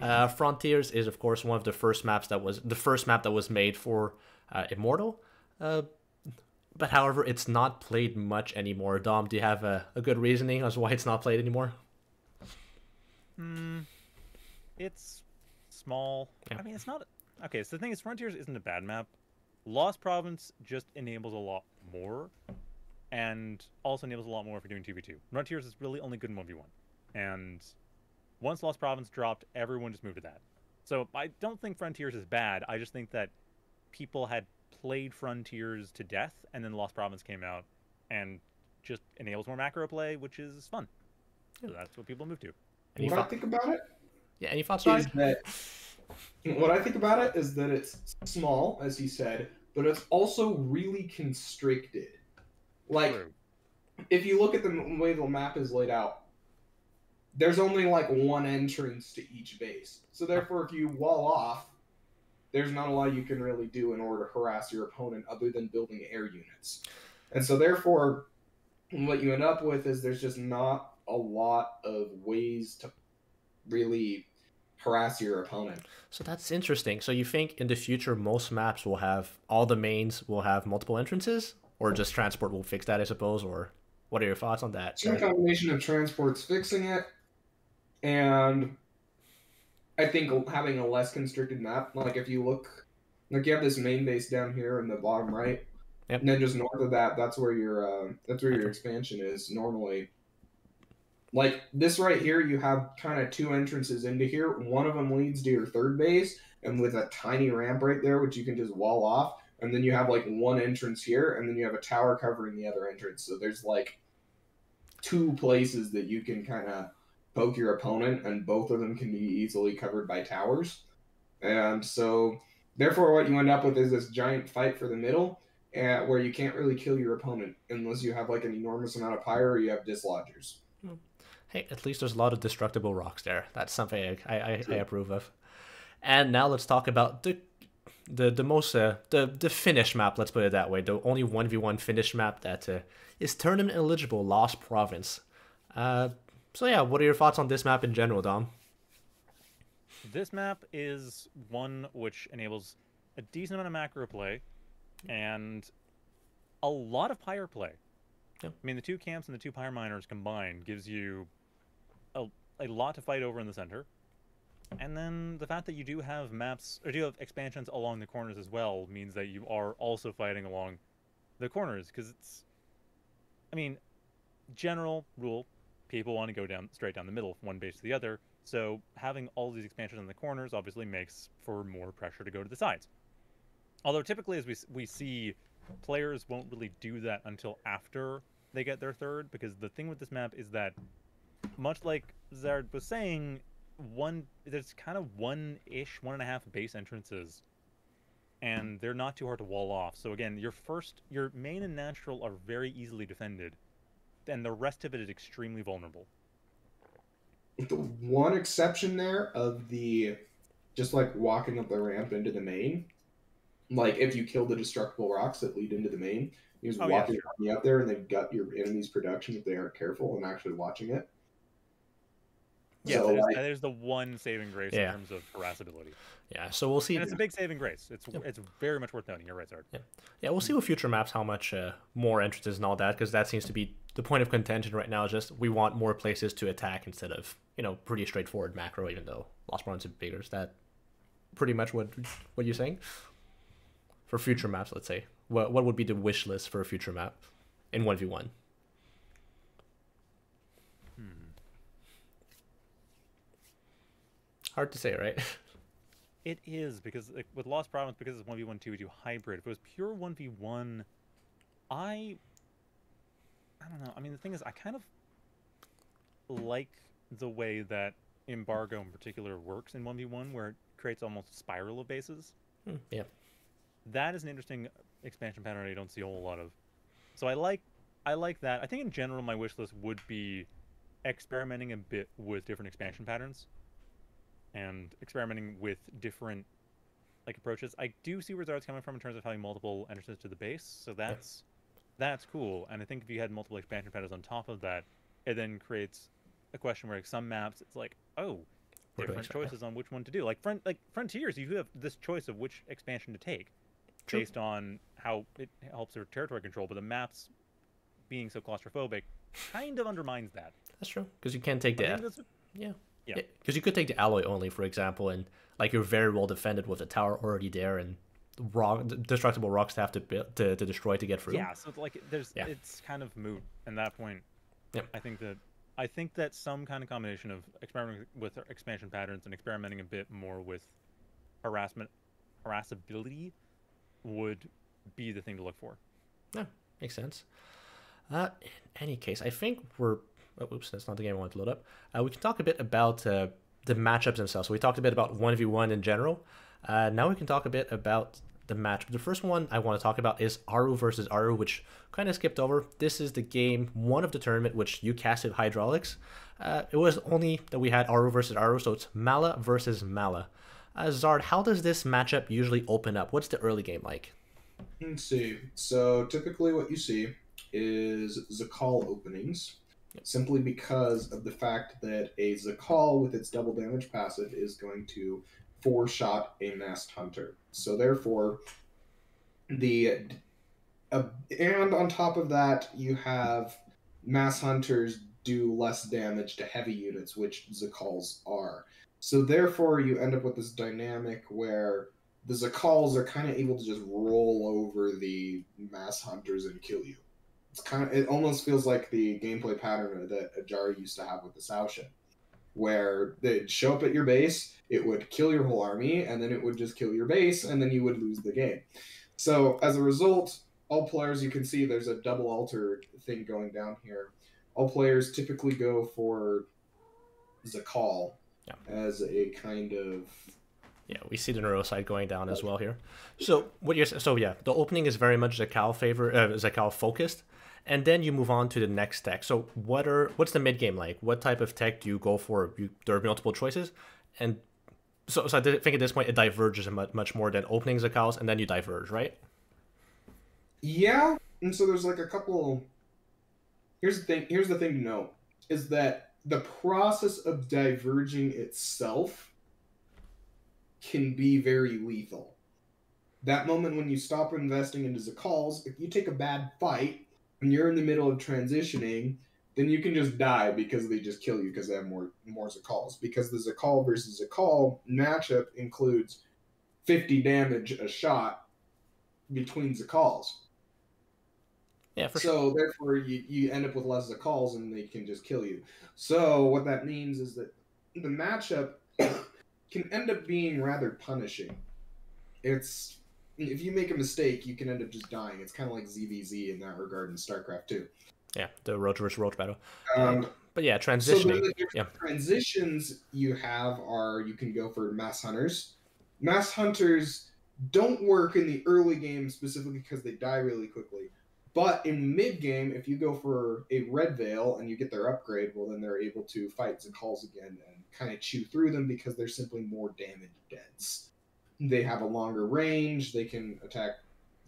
Uh, Frontiers is of course one of the first maps that was the first map that was made for uh, Immortal. Uh, but however, it's not played much anymore. Dom, do you have a, a good reasoning as to why it's not played anymore?
Hmm. It's small.
Yeah.
I mean, it's not. Okay, so the thing is, Frontiers isn't a bad map. Lost Province just enables a lot more, and also enables a lot more if you're doing 2v2. Frontiers is really only good in 1v1. And once Lost Province dropped, everyone just moved to that. So I don't think Frontiers is bad. I just think that people had played Frontiers to death, and then Lost Province came out and just enables more macro play, which is fun. So that's what people move to.
Any
what I
thought-
think about it
Yeah, any thoughts,
is
Ryan? (laughs)
what I think about it is that it's small, as he said, but it's also really constricted. Like
True.
if you look at the way the map is laid out, there's only like one entrance to each base. So therefore, if you wall off, there's not a lot you can really do in order to harass your opponent other than building air units. And so therefore, what you end up with is there's just not a lot of ways to really harass your opponent.
So that's interesting. So you think in the future most maps will have all the mains will have multiple entrances, or just transport will fix that, I suppose, or what are your thoughts on that?
Some combination of transports fixing it, and I think having a less constricted map. Like if you look, like you have this main base down here in the bottom right,
Yep.
and then just north of that, that's where your uh, that's where your expansion is normally. Like this right here, you have kind of two entrances into here. One of them leads to your third base, and with a tiny ramp right there, which you can just wall off. and then you have like one entrance here, and then you have a tower covering the other entrance. So there's like two places that you can kind of poke your opponent, and both of them can be easily covered by towers. And so, therefore, what you end up with is this giant fight for the middle, uh, where you can't really kill your opponent unless you have like an enormous amount of pyre or you have dislodgers.
Hey, at least there's a lot of destructible rocks there. That's something I, I, I approve of. And now let's talk about the the the most uh, the the finish map. Let's put it that way. The only one v one finish map that uh, is tournament eligible. Lost Province. Uh, so yeah, what are your thoughts on this map in general, Dom?
This map is one which enables a decent amount of macro play and a lot of pyre play.
Yeah.
I mean, the two camps and the two pyre miners combined gives you a, lot to fight over in the center. And then the fact that you do have maps, or do have expansions along the corners as well, means that you are also fighting along the corners. Because it's, I mean, general rule, people want to go down straight down the middle from one base to the other. So having all these expansions in the corners obviously makes for more pressure to go to the sides. Although typically, as we we see, players won't really do that until after they get their third, because the thing with this map is that, much like Zard was saying, one there's kind of one-ish, one and a half base entrances, and they're not too hard to wall off. So again, your first, your main and natural are very easily defended, and the rest of it is extremely vulnerable.
The one exception there of the just like walking up the ramp into the main, like if you kill the destructible rocks that lead into the main, you just
Oh, yeah,
walk your army up there and they gut your enemy's production if they aren't careful and actually watching it.
Yeah,
So,
that, is,
like-
that is the one saving grace
Yeah.
in terms of harassability,
Yeah, so we'll see.
and it's a big saving grace. It's
Yep.
it's very much worth noting. You're right, Zard.
Yeah, we'll see with future maps how much uh, more entrances and all that, because that seems to be the point of contention right now. Is just we want more places to attack instead of you know pretty straightforward macro. Even though Lost Province is bigger, is that pretty much what what you're saying? For future maps, let's say, what what would be the wish list for a future map in one v one? Hard to say, right? (laughs)
It is because like, with Lost Province, because it's one v one two, we do hybrid. If it was pure one v one, I, I don't know. I mean, the thing is, I kind of like the way that embargo in particular works in one v one, where it creates almost a spiral of bases.
Hmm, yeah,
That is an interesting expansion pattern I don't see a whole lot of. So I like, I like that. I think in general, my wish list would be experimenting a bit with different expansion patterns and experimenting with different like approaches. I do see where Zard's coming from in terms of having multiple entrances to the base, so that's that's cool. And I think if you had multiple expansion patterns on top of that, it then creates a question where like, some maps it's like, oh, different choices on which one to do. Like front like frontiers, you have this choice of which expansion to take
True.
based on how it helps their territory control, but the maps being so claustrophobic kind of undermines that.
that's true. Because you can't take
I
the
think that's-
Yeah.
Yeah.
Because you could take the alloy only, for example, and like you're very well defended with the tower already there and rock destructible rocks to have to build, to, to destroy to get through.
Yeah, so like there's
Yeah.
it's kind of moot at that point.
Yep.
I think that I think that some kind of combination of experimenting with expansion patterns and experimenting a bit more with harassment harassability would be the thing to look for.
Yeah, makes sense. Uh, in any case, I think we're. Oh, oops, that's not the game I want to load up. Uh, we can talk a bit about uh, the matchups themselves. So we talked a bit about one v one in general. Uh, now we can talk a bit about the matchup. The first one I want to talk about is Aru versus Aru, which kind of skipped over. This is the game one of the tournament which you casted hydraulics. Uh, it was only that we had Aru versus Aru, so it's Mala versus Mala. Uh, Zard, how does this matchup usually open up? What's the early game like?
Let's see. So typically, what you see is Zakal openings, simply because of the fact that a Zakal with its double damage passive is going to four shot a masked hunter. So therefore, the uh, and on top of that, you have mass hunters do less damage to heavy units, which Zakals are. So therefore, you end up with this dynamic where the Zakals are kind of able to just roll over the mass hunters and kill you. It's kind of it almost feels like the gameplay pattern that Ajari used to have with the Saoshin, where they'd show up at your base, it would kill your whole army, and then it would just kill your base, and then you would lose the game. So as a result, all players you can see there's a double altar thing going down here. All players typically go for Zakal
Yeah.
as a kind of
Yeah, we see the neuroside going down as well here. So what you're so yeah, the opening is very much Zakal favor uh, Zakal focused, and then you move on to the next tech. So what are what's the mid game like? What type of tech do you go for? You, there are multiple choices, and so so I think at this point it diverges much more than opening Zakals, and then you diverge, right?
Yeah, and so there's like a couple. Here's the thing. Here's the thing to know is that the process of diverging itself can be very lethal. That moment when you stop investing into Zakals, if you take a bad fight and you're in the middle of transitioning, then you can just die because they just kill you because they have more more Zakals. Because the Zakal versus Zakal matchup includes 50 damage a shot between Zakals.
Yeah, for sure.
So therefore, you, you end up with less calls, and they can just kill you. So what that means is that the matchup (coughs) can end up being rather punishing. It's if you make a mistake, you can end up just dying. It's kind of like ZVZ in that regard in StarCraft 2.
Yeah, the road versus road battle.
Um,
But yeah,
so
transitioning.
the
yeah.
transitions you have are you can go for mass hunters. Mass hunters don't work in the early game specifically because they die really quickly. But in mid game, if you go for a Red Vale and you get their upgrade, well then they're able to fight Zakals again and kind of chew through them because they're simply more damage dense. They have a longer range. They can attack.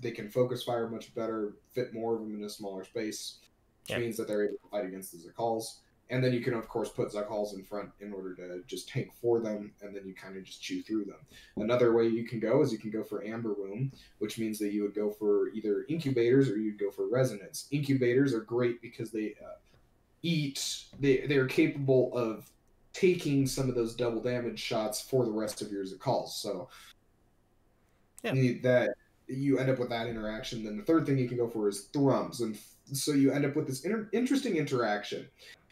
They can focus fire much better. Fit more of them in a smaller space, which
Yeah.
means that they're able to fight against the Zakals. And then you can, of course, put Zakals in front in order to just tank for them, and then you kind of just chew through them. Another way you can go is you can go for Amber Womb, which means that you would go for either incubators or you'd go for resonance. Incubators are great because they uh, eat, they, they're capable of taking some of those double damage shots for the rest of your Zakals. So
Yeah.
that you end up with that interaction. Then the third thing you can go for is thrums, and so you end up with this inter- interesting interaction.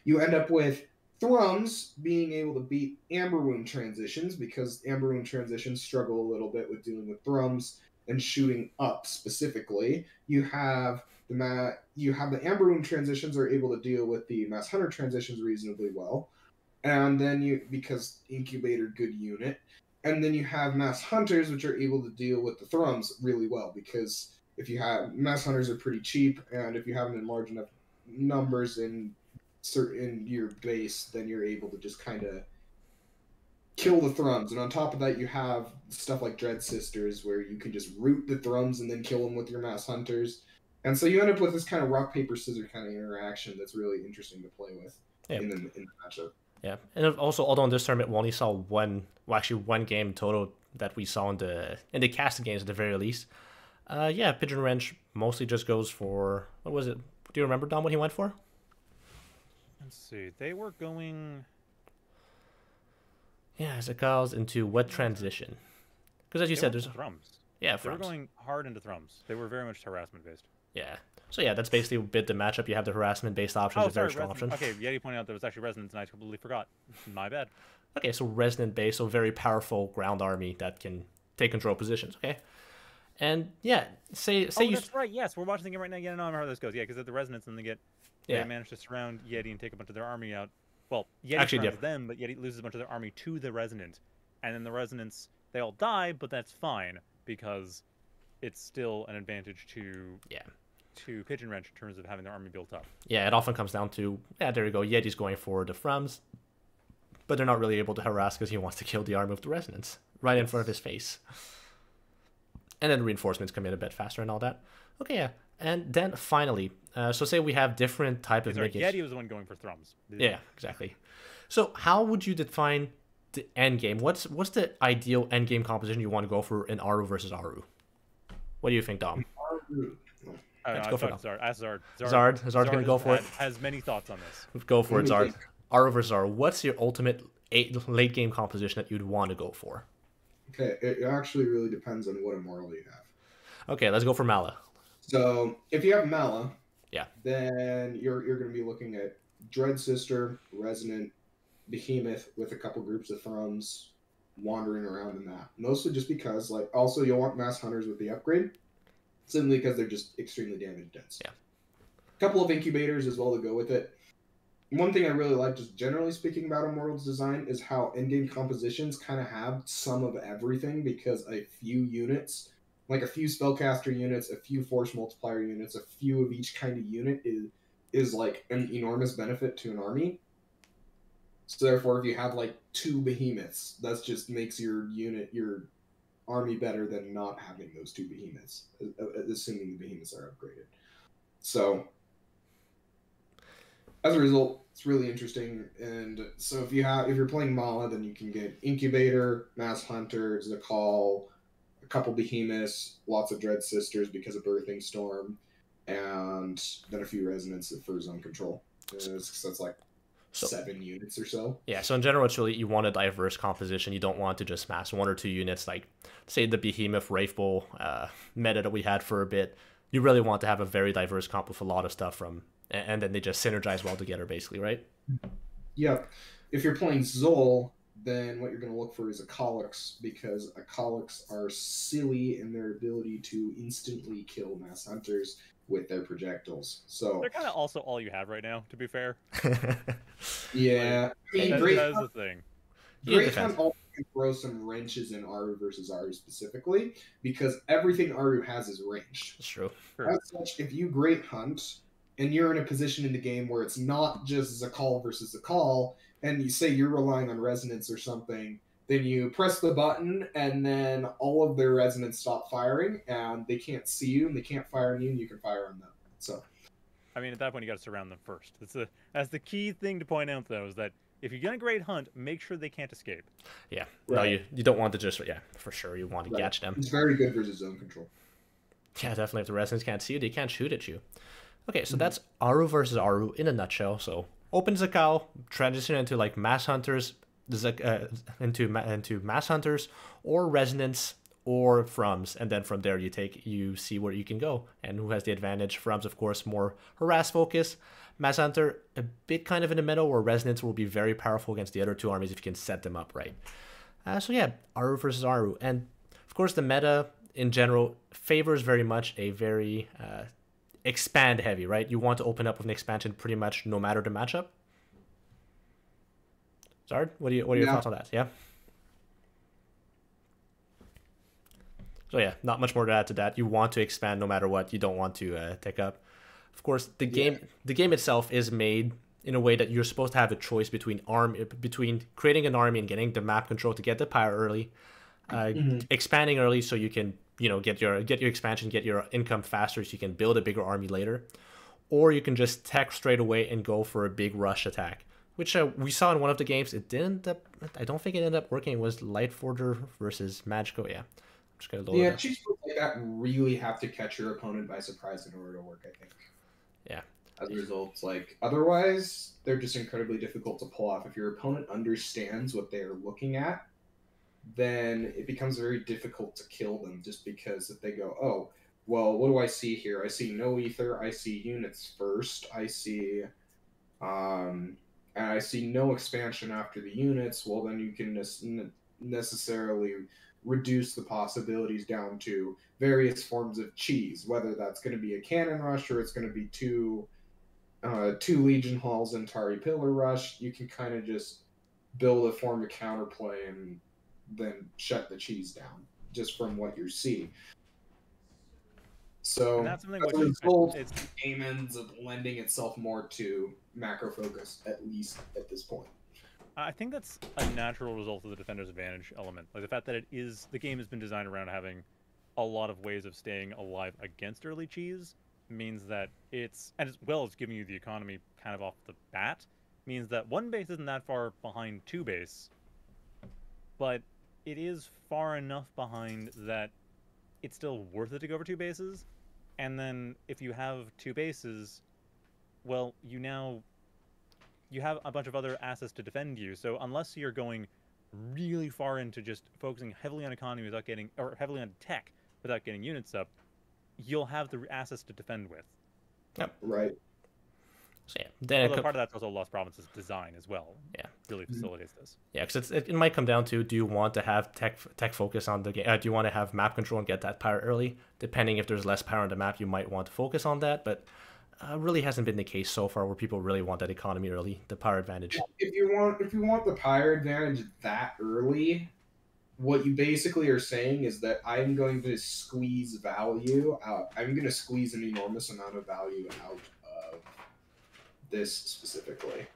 You end up with thrums being able to beat amber womb transitions because amber womb transitions struggle a little bit with dealing with thrums and shooting up specifically. You have the ma- you have the amber womb transitions are able to deal with the mass hunter transitions reasonably well, and then you because incubator good unit, and then you have mass hunters which are able to deal with the thrums really well because if you have mass hunters are pretty cheap and if you have them in large enough numbers in certain your base then you're able to just kind of kill the thrums. And on top of that you have stuff like dread sisters where you can just root the thrums and then kill them with your mass hunters. And so you end up with this kind of rock paper scissors kind of interaction that's really interesting to play with in the in the matchup
Yeah, and also although in this tournament we only saw one, well actually one game total that we saw in the in the casting games at the very least. Uh, yeah, Pigeon Wrench mostly just goes for what was it? Do you remember Dom what he went for?
Let's see. They were going.
Yeah, Zakals into what transition? Because as you
they
said, there's
thrums.
yeah,
They were going hard into thrums. They were very much harassment based.
yeah. So yeah, that's basically a bit the matchup. You have the harassment based options,
Oh,
a very strong option.
Okay, Yeti pointed out that there was actually resonance, and I completely forgot. (laughs) My bad.
Okay, so resonant base, so very powerful ground army that can take control positions. Okay, and yeah, say say
oh,
you
that's right. Yes, we're watching the game right now. Yeah, I know how this goes. Yeah, because at the resonance, and they get
yeah
they manage to surround Yeti and take a bunch of their army out. Well, Yeti
Actually,
surrounds them, but Yeti loses a bunch of their army to the resonant, and then the resonance they all die, but that's fine because it's still an advantage to
yeah
to Pigeon Wrench in terms of having their army built up.
yeah. It often comes down to yeah, there you go. Yeti's going for the Thrums, but they're not really able to harass because he wants to kill the army of the resonance right in front of his face. And then reinforcements come in a bit faster and all that. Okay, yeah. And then finally, uh, so say we have different type of
Sorry, Yeti was the one going for thrums.
Yeah, exactly. So how would you define the end game? What's what's the ideal end game composition you want to go for in Aru versus Aru? What do you think, Dom?
Uh,
Let's
I
go for
thought Zard. Ask Zard.
Zard? Zard's gonna go for
has,
it?
Has many thoughts on this.
Go for it, Zard.
think.
Aru versus Aru. What's your ultimate eight, late game composition that you'd want to go for?
okay it actually really depends on what immortal you have
Okay, let's go for Mala.
So if you have Mala,
Yeah.
then you're you're going to be looking at Dread Sister, Resonant, Behemoth with a couple groups of Thrums wandering around in that. Mostly just because, like, also you'll want Mass Hunters with the upgrade. Simply because they're just extremely damage dense.
Yeah.
A couple of incubators as well to go with it. One thing I really like, just generally speaking about Immortals design, is how in-game compositions kind of have some of everything because a few units, like a few spellcaster units, a few force multiplier units, a few of each kind of unit is is like an enormous benefit to an army. So therefore, if you have like two behemoths, that just makes your unit, your army better than not having those two behemoths, uh, uh, assuming the behemoths are upgraded. So as a result, it's really interesting. And so if you have if you're playing Mala, then you can get Incubator, Mass Hunter, Zakal, a couple behemoths, lots of Dread Sisters because of Birthing Storm, and then a few resonance for zone control. Uh, so it's like
So-
seven units or so.
Yeah, so in general, it's really you want a diverse composition. You don't want to just mass one or two units, like say the Behemoth Wraith Bowl uh, meta that we had for a bit. You really want to have a very diverse comp with a lot of stuff from, a- and then they just synergize well together, basically, right?
Yep. If you're playing Xol, then what you're going to look for is Acaaluks because Acaaluks are silly in their ability to instantly kill mass hunters with their projectiles. So
They're kind of also all you have right now, to be fair. (laughs)
yeah, I mean,
That,
Great
that is
Hunt,
the thing.
Yeah,
Great
depends.
Hunt also can throw some wrenches in Aru versus Aru specifically because everything Aru has is ranged.
That's true.
Sure.
As such, if you Great Hunt and you're in a position in the game where it's not just Zakal versus Zakal, and you say you're relying on resonance or something, then you press the button and then all of their resonance stop firing and they can't see you and they can't fire on you and you can fire on them. So
I mean, at that point, you got to surround them first. That's the that's the key thing to point out, though, is that if you're gonna great hunt, make sure they can't escape.
Yeah. No, you you don't want to just yeah for sure you want to
Right.
catch them.
it's very good versus zone control.
Yeah, definitely. If the residents can't see you, they can't shoot at you. Okay, so
Mhm.
that's Aru versus Aru in a nutshell. So open Zakal, transition into like mass hunters, Zak- into into mass hunters or resonance or thrums, and then from there you take you see where you can go and who has the advantage. Thrums, of course, more harass focus. Mass hunter a bit kind of in the middle, where resonance will be very powerful against the other two armies if you can set them up right. Uh, so yeah, Aru versus Aru, and of course the meta in general favors very much a very uh, expand heavy, right? You want to open up with an expansion pretty much no matter the matchup. Zard, what do you what are your
Yeah.
thoughts on that? Yeah. So yeah, not much more to add to that. You want to expand no matter what. You don't want to uh, take up. Of course, the game the game itself is made in a way that you're supposed to have a choice between arm between creating an army and getting the map control to get the power early, uh,
Mhm.
expanding early so you can you know get your get your expansion, get your income faster so you can build a bigger army later, or you can just tech straight away and go for a big rush attack, which uh, we saw in one of the games. It didn't. End up, I don't think it ended up working. It was Light Forger versus Magico. Yeah, I'm just gonna load
Yeah,
it up.
cheese moves like that really have to catch your opponent by surprise in order to work, I think.
Yeah.
As a result, like otherwise, they're just incredibly difficult to pull off. If your opponent understands what they are looking at, then it becomes very difficult to kill them just because if they go, oh, well, what do I see here? I see no ether, I see units first, I see um and I see no expansion after the units, well then you can ne- necessarily reduce the possibilities down to various forms of cheese, whether that's going to be a cannon rush or it's going to be two uh, two legion halls and Tari pillar rush. You can kind of just build a form of counterplay and then shut the cheese down just from what you see. So
And that's something
as
which
result,
it's
the game ends up lending itself more to macro focus, at least at this point.
I think that's a natural result of the defender's advantage element. Like the fact that it is the game has been designed around having a lot of ways of staying alive against early cheese means that it's and as well as giving you the economy kind of off the bat means that one base isn't that far behind two base, but it is far enough behind that it's still worth it to go over two bases. And then if you have two bases, well, you now you have a bunch of other assets to defend you. So unless you're going really far into just focusing heavily on economy without getting or heavily on tech without getting units up, you'll have the assets to defend with. Yep.
Right.
So yeah, then
Although
co-
part of that's also Lost Province's design as well.
Yeah.
Really facilitates this.
yeah, because it, it might come down to do you want to have tech tech focus on the game? Uh, do you want to have map control and get that power early? Depending if there's less power on the map, you might want to focus on that, but. Uh, really hasn't been the case so far where people really want that economy early, the power advantage.
if you want if you want the power advantage that early, what you basically are saying is that I'm going to squeeze value out. I'm going to squeeze an enormous amount of value out of this specifically.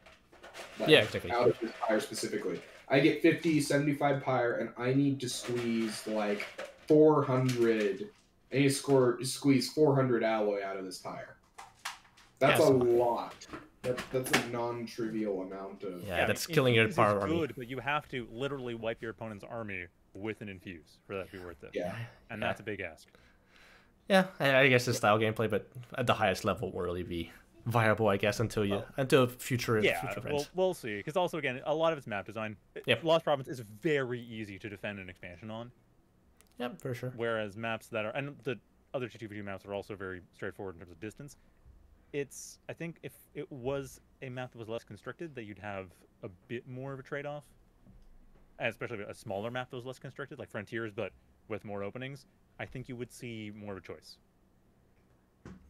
Like,
Yeah, exactly.
Out of this pyre specifically. I get 50, 75 pyre, and I need to squeeze like 400. I need to score, squeeze 400 alloy out of this pyre. That's
Yeah,
a lot. That, that's a non-trivial amount of.
Yeah, that's
I mean,
killing your
infuse
power army.
good, but you have to literally wipe your opponent's army with an infuse for that to be worth it.
Yeah.
And
Yeah.
that's a big ask.
Yeah, I, I guess it's style gameplay, but at the highest level won't really be viable, I guess, until you until future
Yeah,
future
we'll, we'll see. Because also, again, a lot of it's map design.
Yep.
Lost Province is very easy to defend an expansion on,
Yeah, for sure.
whereas maps that are and the other T2V2 maps are also very straightforward in terms of distance. It's I think if it was a map that was less constricted, that you'd have a bit more of a trade-off, and especially a smaller map that was less constricted, like Frontiers, but with more openings. I think you would see more of a choice.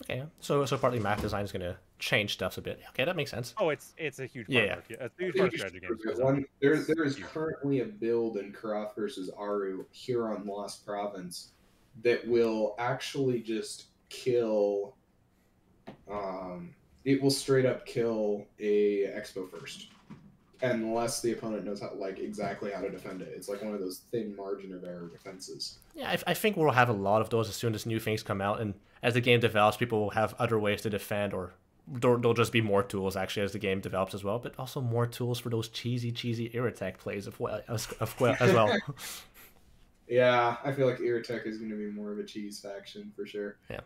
Okay, so so partly map design is gonna change stuff a bit. Okay, that makes sense.
Oh, it's it's a huge part
Yeah,
Of, our, huge part of strategy games.
One, there, there is currently a build in Q'Rath versus Aru here on Lost Province that will actually just kill. Um, it will straight up kill a Expo first, unless the opponent knows how, like exactly how to defend it. It's like one of those thin margin of error defenses.
Yeah, I, I think we'll have a lot of those as soon as new things come out, and as the game develops, people will have other ways to defend, or there'll, there'll just be more tools actually as the game develops as well. But also more tools for those cheesy, cheesy Irritek plays of well, as, as well. (laughs)
Yeah, I feel like Irritek is going to be more of a cheese faction for sure. Yeah.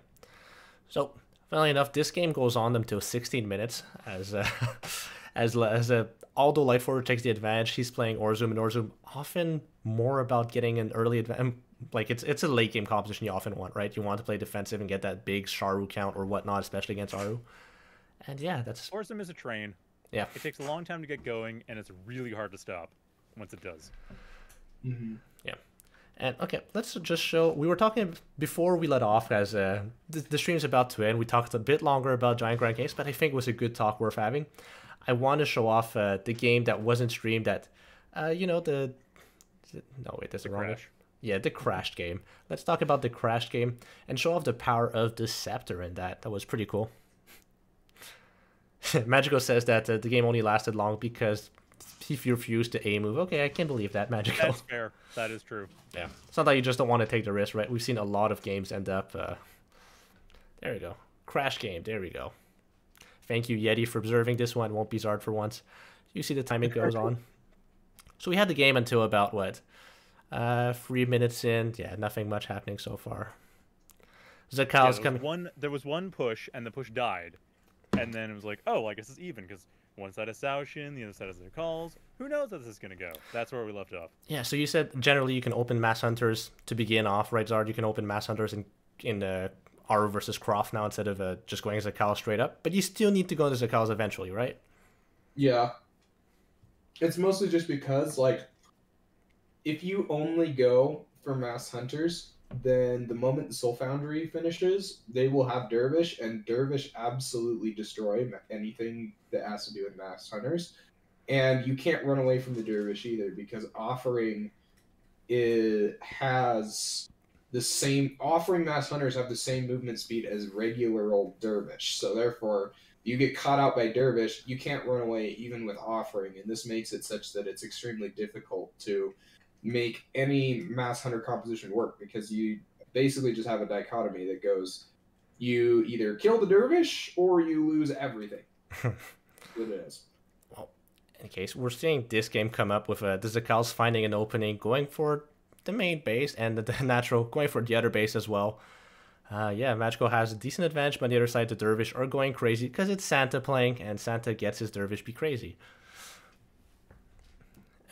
So, funnily enough, this game goes on until 16 minutes as uh, (laughs) as as uh, Aldo Lightforward takes the advantage. He's playing Orzum, and Orzum often more about getting an early advantage. Like it's it's a late game composition you often want, right? You want to play defensive and get that big Sharu count or whatnot, especially against Aru. And yeah, that's
Orzum is a train.
yeah.
It takes a long time to get going, and it's really hard to stop once it does.
Mm-hmm. Yeah.
And okay, let's just show. We were talking before we let off as uh, the, the stream's about to end. We talked a bit longer about Giant Grant Games, but I think it was a good talk worth having. I want to show off uh, the game that wasn't streamed. That, uh, you know, the. No, wait, that's the,
The
wrong.
Crash.
Yeah, the crashed game. Let's talk about the crashed game and show off the power of the scepter in that. That was pretty cool. (laughs) Magico says that uh, the game only lasted long because he refused to A move. Okay, I can't believe that, Magico.
That's fair. That is true.
Yeah. It's not that you just don't want to take the risk, right? We've seen a lot of games end up. Uh... There we go. Crash game. There we go. Thank you, Yeti, for observing this one. Won't be Zard for once. You see the time it goes on. So we had the game until about what? Uh, three minutes in. Yeah, nothing much happening so far. Zakal's
there, was
coming.
one, there was one push, and the push died. And then it was like, oh, I guess it's even, because one side is Saoshin, the other side is their calls. Who knows how this is going to go? That's where we left off.
Yeah, so you said generally you can open Mass Hunters to begin off, right, Zard? You can open Mass Hunters in in uh, Aru versus Q'Rath now instead of uh, just going Zakal straight up. But you still need to go into Zakals eventually, right?
Yeah. It's mostly just because, like, if you only go for mass hunters, then the moment the Soul Foundry finishes, they will have Dervish, and Dervish absolutely destroy anything that has to do with mass hunters. And you can't run away from the Dervish either because offering it has the same offering mass hunters have the same movement speed as regular old dervish so therefore you get caught out by dervish you can't run away even with offering and this makes it such that it's extremely difficult to make any mass hunter composition work because you basically just have a dichotomy that goes you either kill the dervish or you lose everything (laughs) it is Well,
in case we're seeing this game come up with uh, the Zakals finding an opening, going for the main base, and the, (laughs) the natural going for the other base as well. Uh, yeah, Magico has a decent advantage, but on the other side, the Dervish are going crazy because it's Santa playing, and Santa gets his Dervish be crazy.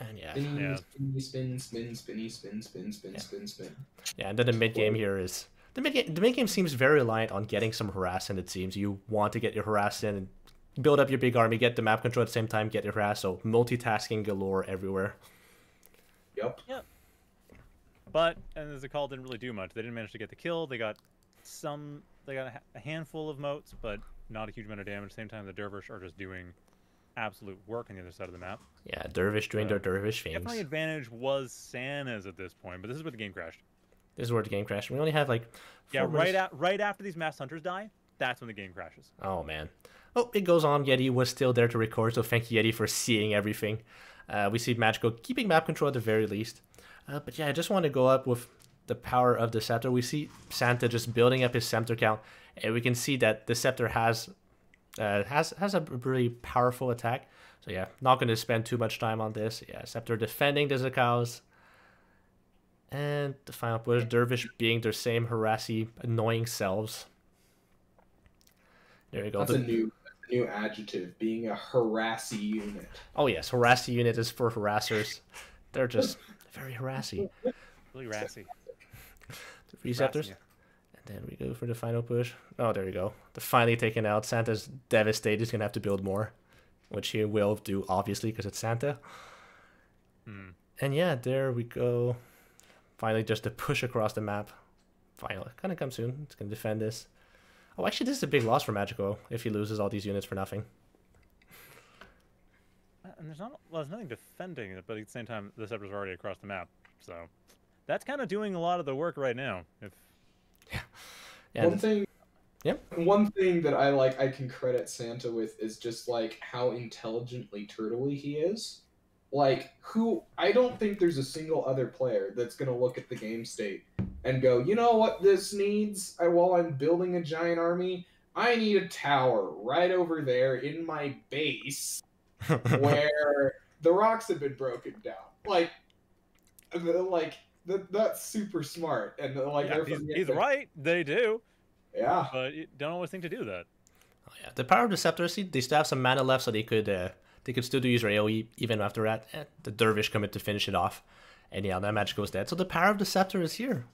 And yeah,
spin,
Yeah.
spin, spin, spin, spinny, spin, spin, spin, spin, spin.
yeah, and then the mid game here is the mid game. The mid game seems very reliant on getting some harass in. It seems you want to get your harass in and build up your big army, get the map control at the same time, get your harass. So multitasking galore everywhere.
Yep. Yep.
But and as the call didn't really do much. They didn't manage to get the kill. They got some. They got a, handful of motes, but not a huge amount of damage. At the same time, the Dervish are just doing absolute work on the other side of the map.
Yeah, Dervish doing
Uh,
their Dervish things.
Definitely advantage was Santa's at this point, but this is where the game crashed.
This is where the game crashed. We only have like.
Yeah, right
minutes-
at right after these mass hunters die, that's when the game crashes.
Oh man. Oh, it goes on. Yeti was still there to record, so thank you, Yeti, for seeing everything. Uh, we see Magico keeping map control at the very least. Uh, but yeah, I just want to go up with the power of the scepter. We see Santa just building up his scepter count, and we can see that the scepter has uh, has has a really powerful attack. So yeah, not going to spend too much time on this. Yeah, scepter defending the Zakaos. And the final push, Dervish being their same harassy, annoying selves. There you go.
That's
The-
a new a new adjective, being a harassy unit.
Oh yes, harassy unit is for harassers. They're just very harassy.
Really rassy.
The receptors.
Rassy.
And then we go for the final push. Oh, there you go. The finally taken out. Santa's devastated. He's gonna have to build more, which he will do obviously because it's Santa.
Hmm.
And yeah, there we go. Finally, just a push across the map. Finally, kind of come soon. It's gonna defend this. Oh, actually, this is a big loss for Magico if he loses all these units for nothing.
Uh, And there's not well, there's nothing defending it, but at the same time, the scepter's already across the map, so that's kind of doing a lot of the work right now. If (laughs)
Yeah,
one thing
Yep.
one thing that I like I can credit Santa with is just like how intelligently turtly he is. Like who I don't think there's a single other player that's gonna look at the game state and go, you know what this needs I, while I'm building a giant army? I need a tower right over there in my base (laughs) where the rocks have been broken down. Like, uh, like that, that's super smart, and like
yeah, he's, he's right, they do,
Yeah,
but you don't always think to do that.
Oh, yeah, the power of the scepter. See, they still have some mana left, so they could uh, they could still do use their AOE even after that. Eh, the dervish come in to finish it off, and yeah, that magic goes dead. So the power of the scepter is here.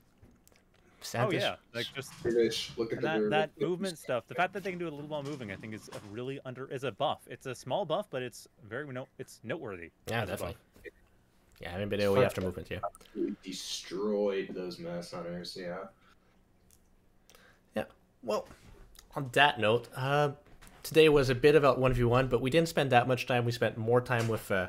Oh yeah, like just
Dervish, look at
and that, that movement stuff. The fact that they can do a little while moving, I think, is a really under is a buff. It's a small buff, but it's very no, it's noteworthy.
yeah,
as a buff.
definitely. Yeah, haven't been able. AOE after movement, yeah.
We destroyed those mass hunters. Yeah. Yeah.
Well, on that note, uh, today was a bit about 1v1, but we didn't spend that much time. We spent more time with uh,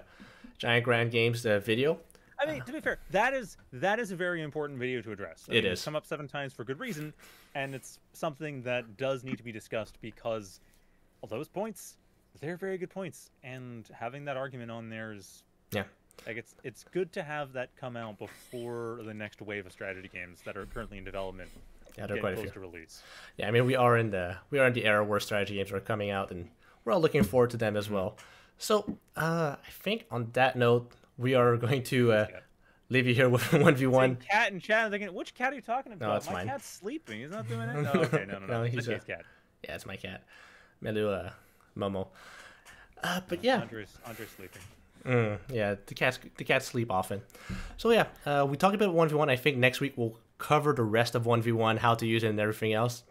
Giant Grant Games, the video.
I mean, to be fair, that is that is a very important video to address. I
It
mean, it's
is.
come up seven times for good reason, and it's something that does need to be discussed because all those points, they're very good points, and having that argument on there is
Yeah.
Like it's it's good to have that come out before the next wave of strategy games that are currently in development
Yeah, there are quite a
close
few.
to release.
Yeah, I mean we are in the we are in the era where strategy games are coming out, and we're all looking forward to them as well. So uh, I think on that note, we are going to uh, leave you here with (laughs) one v one.
Cat and chat. I'm thinking, which cat are you talking about?
it's
My
mine.
cat's sleeping. He's not doing it. No, (laughs) okay, no, no, no.
No, he's
a
a-
cat.
Yeah, it's my cat, Melu uh, Momo. Uh, but yeah,
Andre's Andre's sleeping.
Mm, yeah, the cats the cats sleep often. So yeah, uh, we talked about one v one. I think next week we'll cover the rest of one v one, how to use it, and everything else.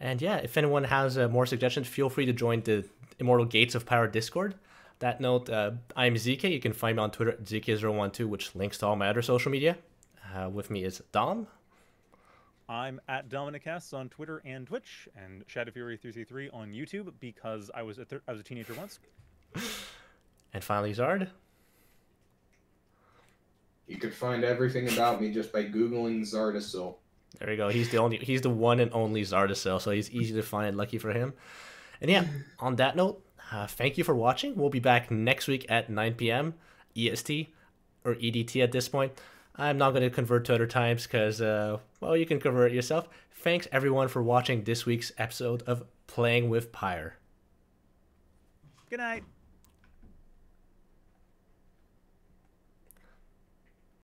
And yeah, if anyone has uh, more suggestions, feel free to join the Immortal Gates of Pyre Discord. That note, uh, I'm ZKay. You can find me on Twitter at ZK012, which links to all my other social media. Uh, with me is Dom.
I'm at Dominic S on Twitter and Twitch, and Shadow Fury 333 on YouTube because I was a thir- I was a teenager once. (laughs)
And finally, Zard.
You could find everything about me just by googling Zardecil.
There we go. He's the only. He's the one and only Zardecil, so he's easy to find. Lucky for him. And yeah, (laughs) on that note, uh, thank you for watching. We'll be back next week at 9 p.m. EST or EDT at this point. I'm not going to convert to other times because, uh, well, you can convert it yourself. Thanks everyone for watching this week's episode of Playing with Pyre.
Good night.